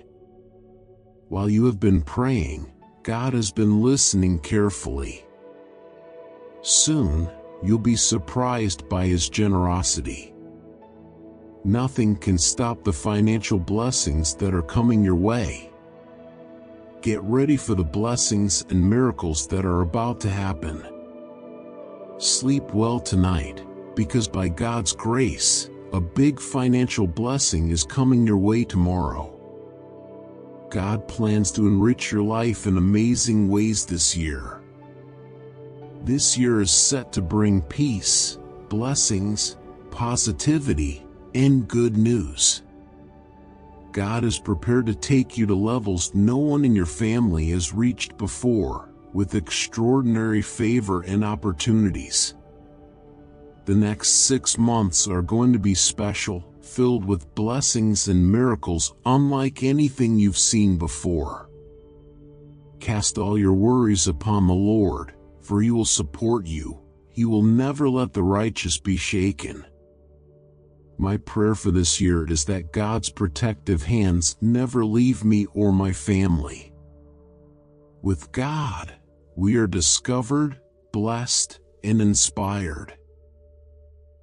While you have been praying, God has been listening carefully. Soon, you'll be surprised by his generosity. Nothing can stop the financial blessings that are coming your way. Get ready for the blessings and miracles that are about to happen. Sleep well tonight, because by God's grace, a big financial blessing is coming your way tomorrow. God plans to enrich your life in amazing ways this year. This year is set to bring peace, blessings, positivity, and good news. God is prepared to take you to levels no one in your family has reached before, with extraordinary favor and opportunities. The next six months are going to be special, filled with blessings and miracles unlike anything you've seen before. Cast all your worries upon the Lord, for he will support you. He will never let the righteous be shaken. My prayer for this year is that God's protective hands never leave me or my family. With God, we are discovered, blessed, and inspired.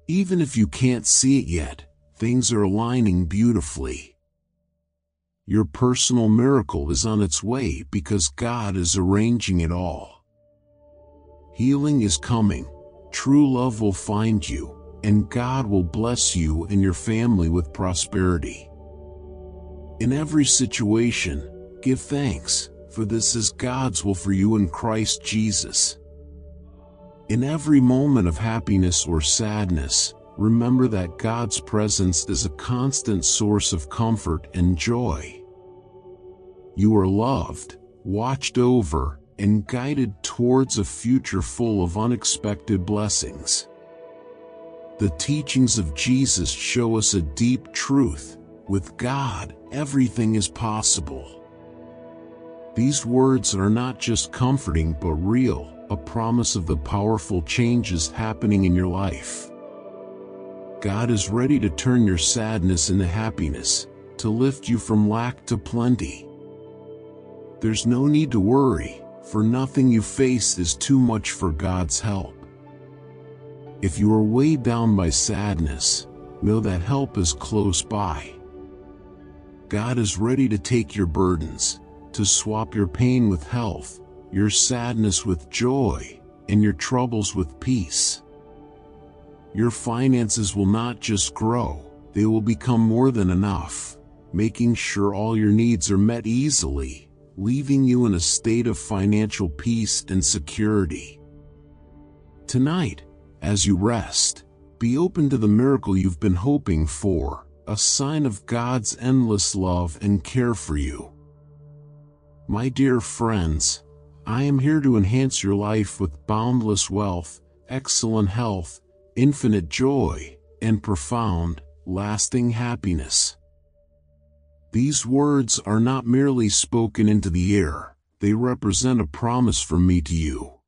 Even if you can't see it yet, things are aligning beautifully. Your personal miracle is on its way because God is arranging it all. Healing is coming. True love will find you, and God will bless you and your family with prosperity. In every situation, give thanks, for this is God's will for you in Christ Jesus. In every moment of happiness or sadness, remember that God's presence is a constant source of comfort and joy. You are loved, watched over, and guided towards a future full of unexpected blessings. The teachings of Jesus show us a deep truth. With God, everything is possible. These words are not just comforting but real, a promise of the powerful changes happening in your life. God is ready to turn your sadness into happiness, to lift you from lack to plenty. There's no need to worry, for nothing you face is too much for God's help. If you are weighed down by sadness, know that help is close by. God is ready to take your burdens, to swap your pain with health, your sadness with joy, and your troubles with peace. Your finances will not just grow, they will become more than enough, making sure all your needs are met easily, leaving you in a state of financial peace and security. Tonight, as you rest, be open to the miracle you've been hoping for, a sign of God's endless love and care for you. My dear friends, I am here to enhance your life with boundless wealth, excellent health, infinite joy, and profound, lasting happiness. These words are not merely spoken into the air, they represent a promise from me to you.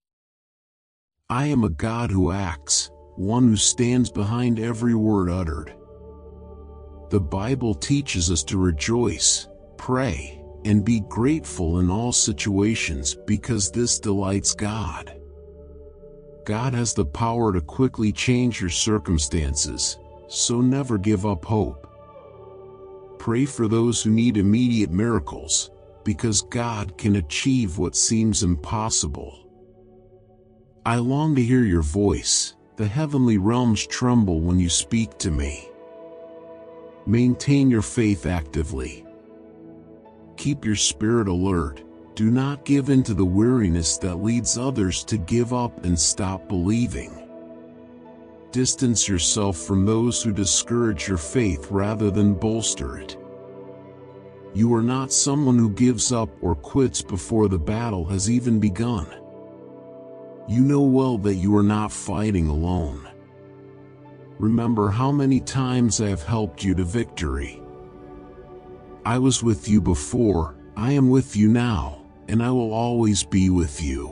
I am a God who acts, one who stands behind every word uttered. The Bible teaches us to rejoice, pray, and be grateful in all situations because this delights God. God has the power to quickly change your circumstances, so never give up hope. Pray for those who need immediate miracles, because God can achieve what seems impossible. I long to hear your voice, the heavenly realms tremble when you speak to me. Maintain your faith actively. Keep your spirit alert, do not give in to the weariness that leads others to give up and stop believing. Distance yourself from those who discourage your faith rather than bolster it. You are not someone who gives up or quits before the battle has even begun. You know well that you are not fighting alone. Remember how many times I have helped you to victory. I was with you before, I am with you now and I will always be with you.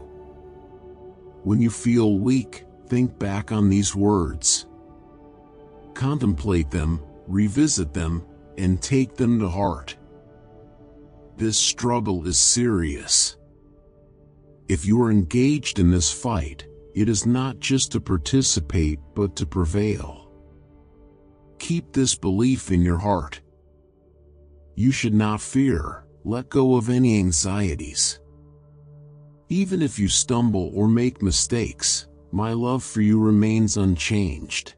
When you feel weak, think back on these words. Contemplate them, revisit them, and take them to heart. This struggle is serious. If you are engaged in this fight, it is not just to participate but to prevail. Keep this belief in your heart. You should not fear let go of any anxieties. Even if you stumble or make mistakes, my love for you remains unchanged.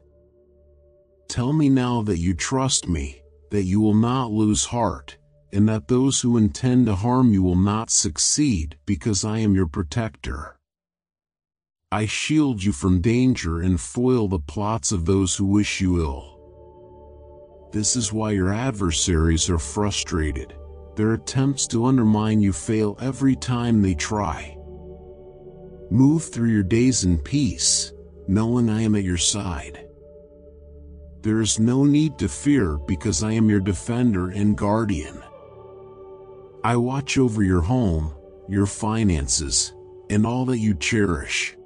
Tell me now that you trust me, that you will not lose heart, and that those who intend to harm you will not succeed because I am your protector. I shield you from danger and foil the plots of those who wish you ill. This is why your adversaries are frustrated their attempts to undermine you fail every time they try. Move through your days in peace, knowing I am at your side. There is no need to fear because I am your defender and guardian. I watch over your home, your finances, and all that you cherish.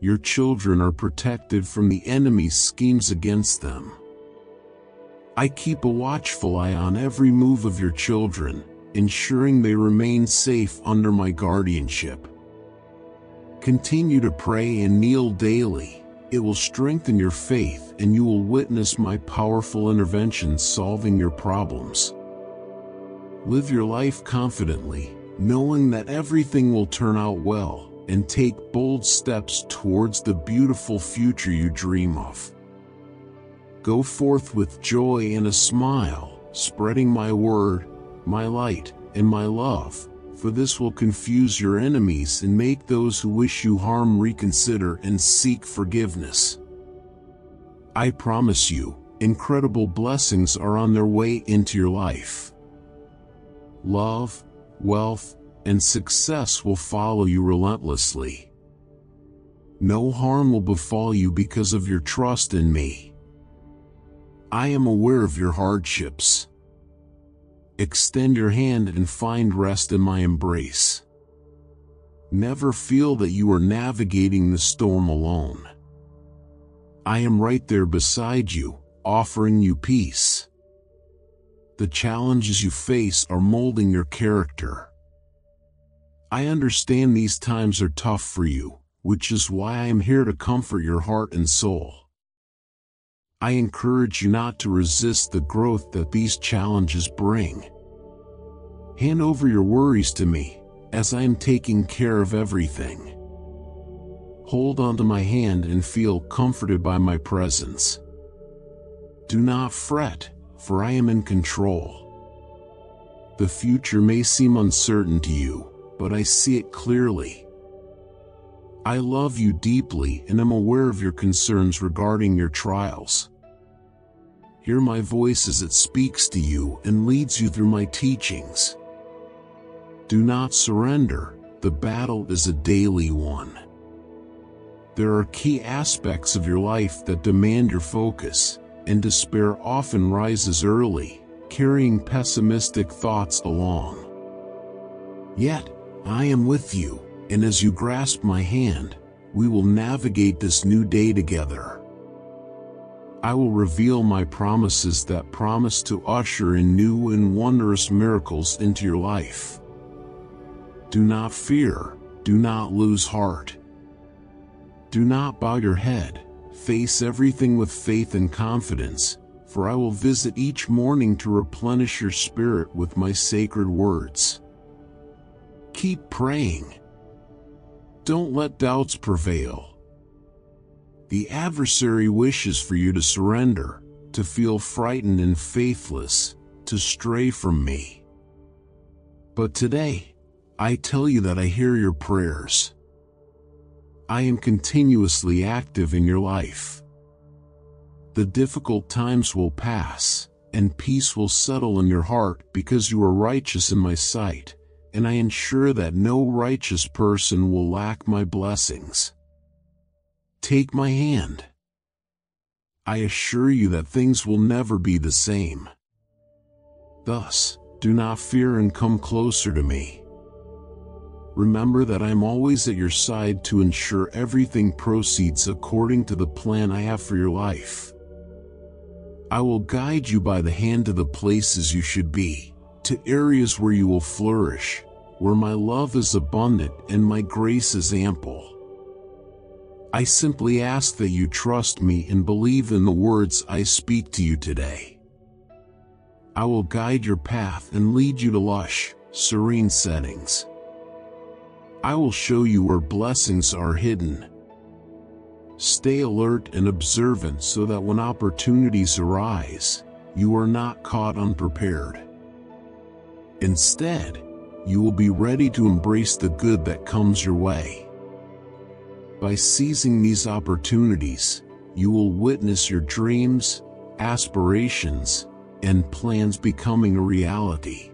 Your children are protected from the enemy's schemes against them. I keep a watchful eye on every move of your children, ensuring they remain safe under my guardianship. Continue to pray and kneel daily. It will strengthen your faith and you will witness my powerful interventions solving your problems. Live your life confidently, knowing that everything will turn out well, and take bold steps towards the beautiful future you dream of. Go forth with joy and a smile, spreading my word, my light, and my love, for this will confuse your enemies and make those who wish you harm reconsider and seek forgiveness. I promise you, incredible blessings are on their way into your life. Love, wealth, and success will follow you relentlessly. No harm will befall you because of your trust in me. I am aware of your hardships. Extend your hand and find rest in my embrace. Never feel that you are navigating the storm alone. I am right there beside you, offering you peace. The challenges you face are molding your character. I understand these times are tough for you, which is why I am here to comfort your heart and soul. I encourage you not to resist the growth that these challenges bring. Hand over your worries to me, as I am taking care of everything. Hold onto my hand and feel comforted by my presence. Do not fret, for I am in control. The future may seem uncertain to you, but I see it clearly. I love you deeply and am aware of your concerns regarding your trials. Hear my voice as it speaks to you and leads you through my teachings. Do not surrender, the battle is a daily one. There are key aspects of your life that demand your focus, and despair often rises early, carrying pessimistic thoughts along. Yet, I am with you, and as you grasp my hand, we will navigate this new day together. I will reveal my promises that promise to usher in new and wondrous miracles into your life. Do not fear, do not lose heart. Do not bow your head, face everything with faith and confidence, for I will visit each morning to replenish your spirit with my sacred words. Keep praying. Don't let doubts prevail. The adversary wishes for you to surrender, to feel frightened and faithless, to stray from me. But today, I tell you that I hear your prayers. I am continuously active in your life. The difficult times will pass, and peace will settle in your heart because you are righteous in my sight, and I ensure that no righteous person will lack my blessings. Take my hand. I assure you that things will never be the same. Thus, do not fear and come closer to me. Remember that I am always at your side to ensure everything proceeds according to the plan I have for your life. I will guide you by the hand to the places you should be, to areas where you will flourish, where my love is abundant and my grace is ample. I simply ask that you trust me and believe in the words I speak to you today. I will guide your path and lead you to lush, serene settings. I will show you where blessings are hidden. Stay alert and observant so that when opportunities arise, you are not caught unprepared. Instead, you will be ready to embrace the good that comes your way. By seizing these opportunities, you will witness your dreams, aspirations, and plans becoming a reality.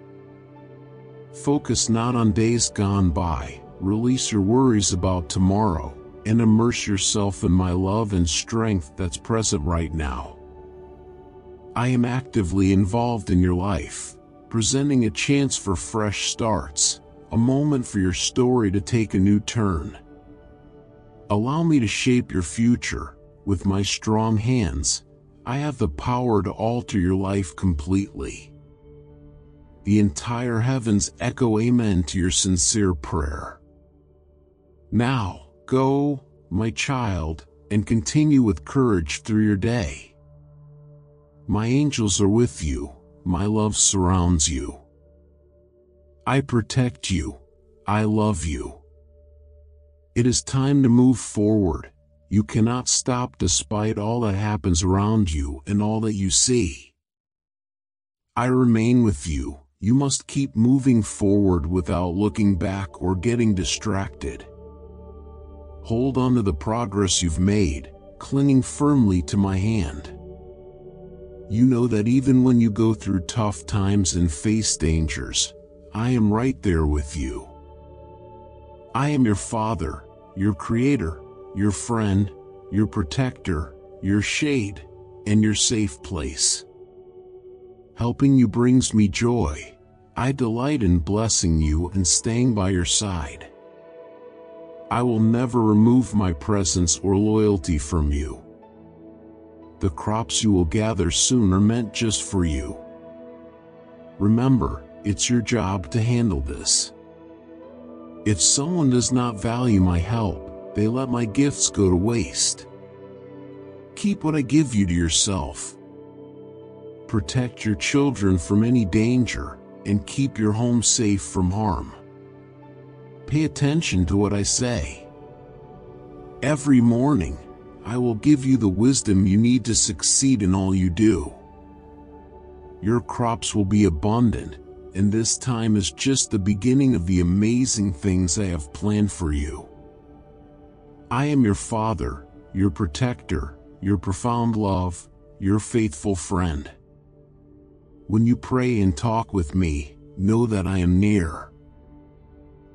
Focus not on days gone by, release your worries about tomorrow, and immerse yourself in my love and strength that's present right now. I am actively involved in your life, presenting a chance for fresh starts, a moment for your story to take a new turn. Allow me to shape your future. With my strong hands, I have the power to alter your life completely. The entire heavens echo amen to your sincere prayer. Now, go, my child, and continue with courage through your day. My angels are with you, my love surrounds you. I protect you, I love you. It is time to move forward. You cannot stop despite all that happens around you and all that you see. I remain with you. You must keep moving forward without looking back or getting distracted. Hold on to the progress you've made, clinging firmly to my hand. You know that even when you go through tough times and face dangers, I am right there with you. I am your father, your creator, your friend, your protector, your shade, and your safe place. Helping you brings me joy. I delight in blessing you and staying by your side. I will never remove my presence or loyalty from you. the crops you will gather soon are meant just for you. Remember, it's your job to handle this. If someone does not value my help, they let my gifts go to waste. Keep what I give you to yourself. Protect your children from any danger and keep your home safe from harm. Pay attention to what I say. Every morning, I will give you the wisdom you need to succeed in all you do. Your crops will be abundant, and this time is just the beginning of the amazing things I have planned for you. I am your father, your protector, your profound love, your faithful friend. When you pray and talk with me, know that I am near.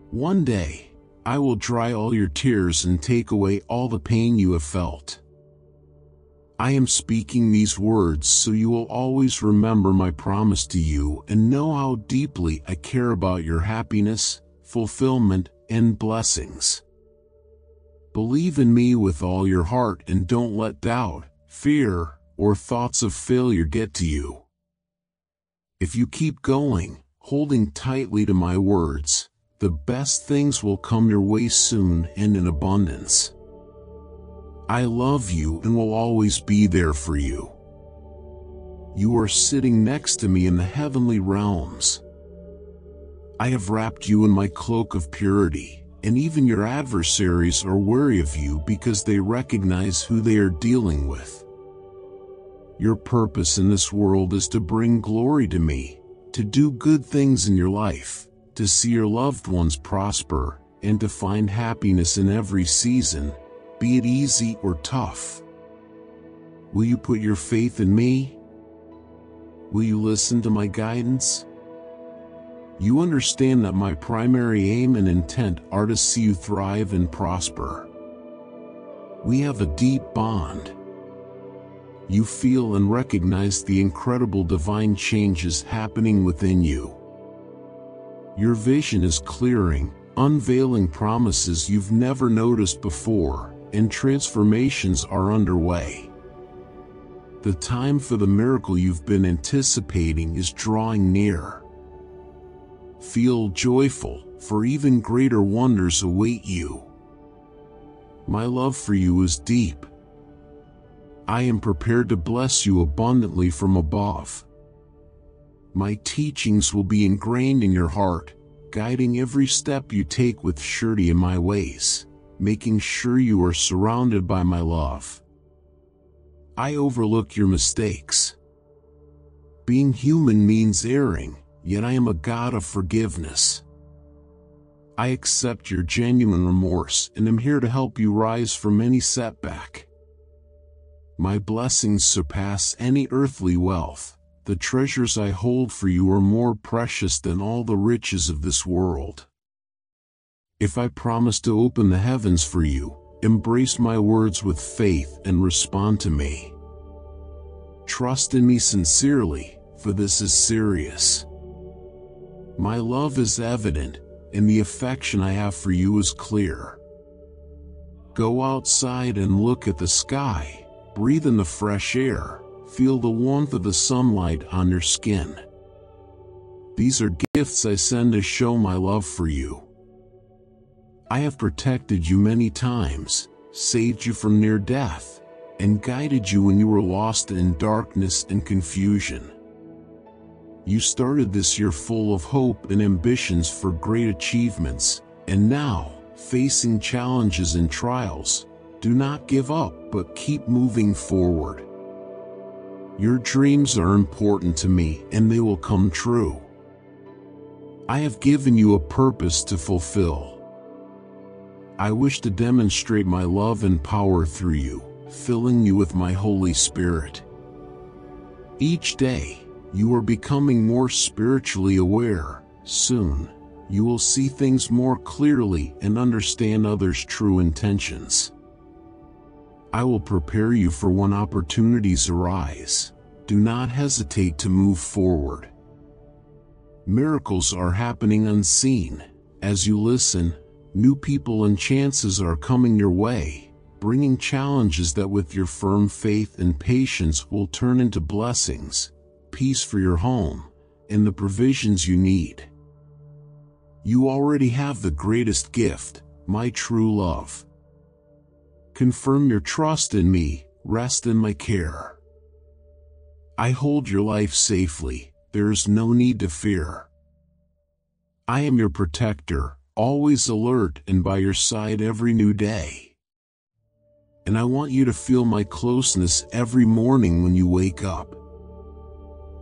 One day, I will dry all your tears and take away all the pain you have felt. I am speaking these words so you will always remember my promise to you and know how deeply I care about your happiness, fulfillment, and blessings. Believe in me with all your heart and don't let doubt, fear, or thoughts of failure get to you. If you keep going, holding tightly to my words, the best things will come your way soon and in abundance. I love you and will always be there for you. You are sitting next to me in the heavenly realms. I have wrapped you in my cloak of purity, and even your adversaries are wary of you because they recognize who they are dealing with. Your purpose in this world is to bring glory to me, to do good things in your life, to see your loved ones prosper, and to find happiness in every season, be it easy or tough. Will you put your faith in me? Will you listen to my guidance? You understand that my primary aim and intent are to see you thrive and prosper. We have a deep bond you feel and recognize the incredible divine changes happening within you. Your vision is clearing, unveiling promises you've never noticed before, and transformations are underway. The time for the miracle you've been anticipating is drawing near. Feel joyful, for even greater wonders await you. My love for you is deep, I am prepared to bless you abundantly from above. My teachings will be ingrained in your heart, guiding every step you take with surety in my ways, making sure you are surrounded by my love. I overlook your mistakes. Being human means erring, yet I am a God of forgiveness. I accept your genuine remorse and am here to help you rise from any setback. My blessings surpass any earthly wealth. The treasures I hold for you are more precious than all the riches of this world. If I promise to open the heavens for you, embrace my words with faith and respond to me. Trust in me sincerely, for this is serious. My love is evident, and the affection I have for you is clear. Go outside and look at the sky Breathe in the fresh air, feel the warmth of the sunlight on your skin. These are gifts I send to show my love for you. I have protected you many times, saved you from near death, and guided you when you were lost in darkness and confusion. You started this year full of hope and ambitions for great achievements, and now, facing challenges and trials, do not give up, but keep moving forward. Your dreams are important to me and they will come true. I have given you a purpose to fulfill. I wish to demonstrate my love and power through you, filling you with my Holy Spirit. Each day, you are becoming more spiritually aware. Soon, you will see things more clearly and understand others' true intentions. I will prepare you for when opportunities arise. Do not hesitate to move forward. Miracles are happening unseen. As you listen, new people and chances are coming your way. bringing challenges that with your firm faith and patience will turn into blessings, peace for your home, and the provisions you need. You already have the greatest gift, my true love. Confirm your trust in me, rest in my care. I hold your life safely, there is no need to fear. I am your protector, always alert and by your side every new day. And I want you to feel my closeness every morning when you wake up.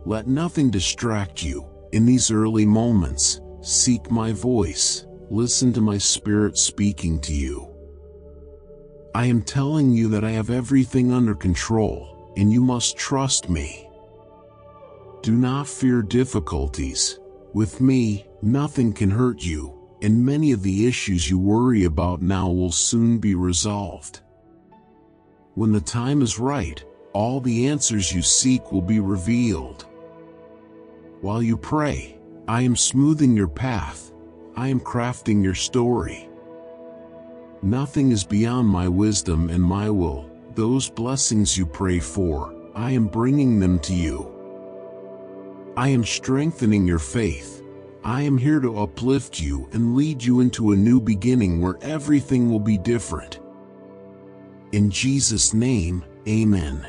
Let nothing distract you. In these early moments, seek my voice, listen to my spirit speaking to you. I am telling you that I have everything under control, and you must trust me. Do not fear difficulties. With me, nothing can hurt you, and many of the issues you worry about now will soon be resolved. When the time is right, all the answers you seek will be revealed. While you pray, I am smoothing your path. I am crafting your story. Nothing is beyond my wisdom and my will. Those blessings you pray for, I am bringing them to you. I am strengthening your faith. I am here to uplift you and lead you into a new beginning where everything will be different. In Jesus' name, Amen.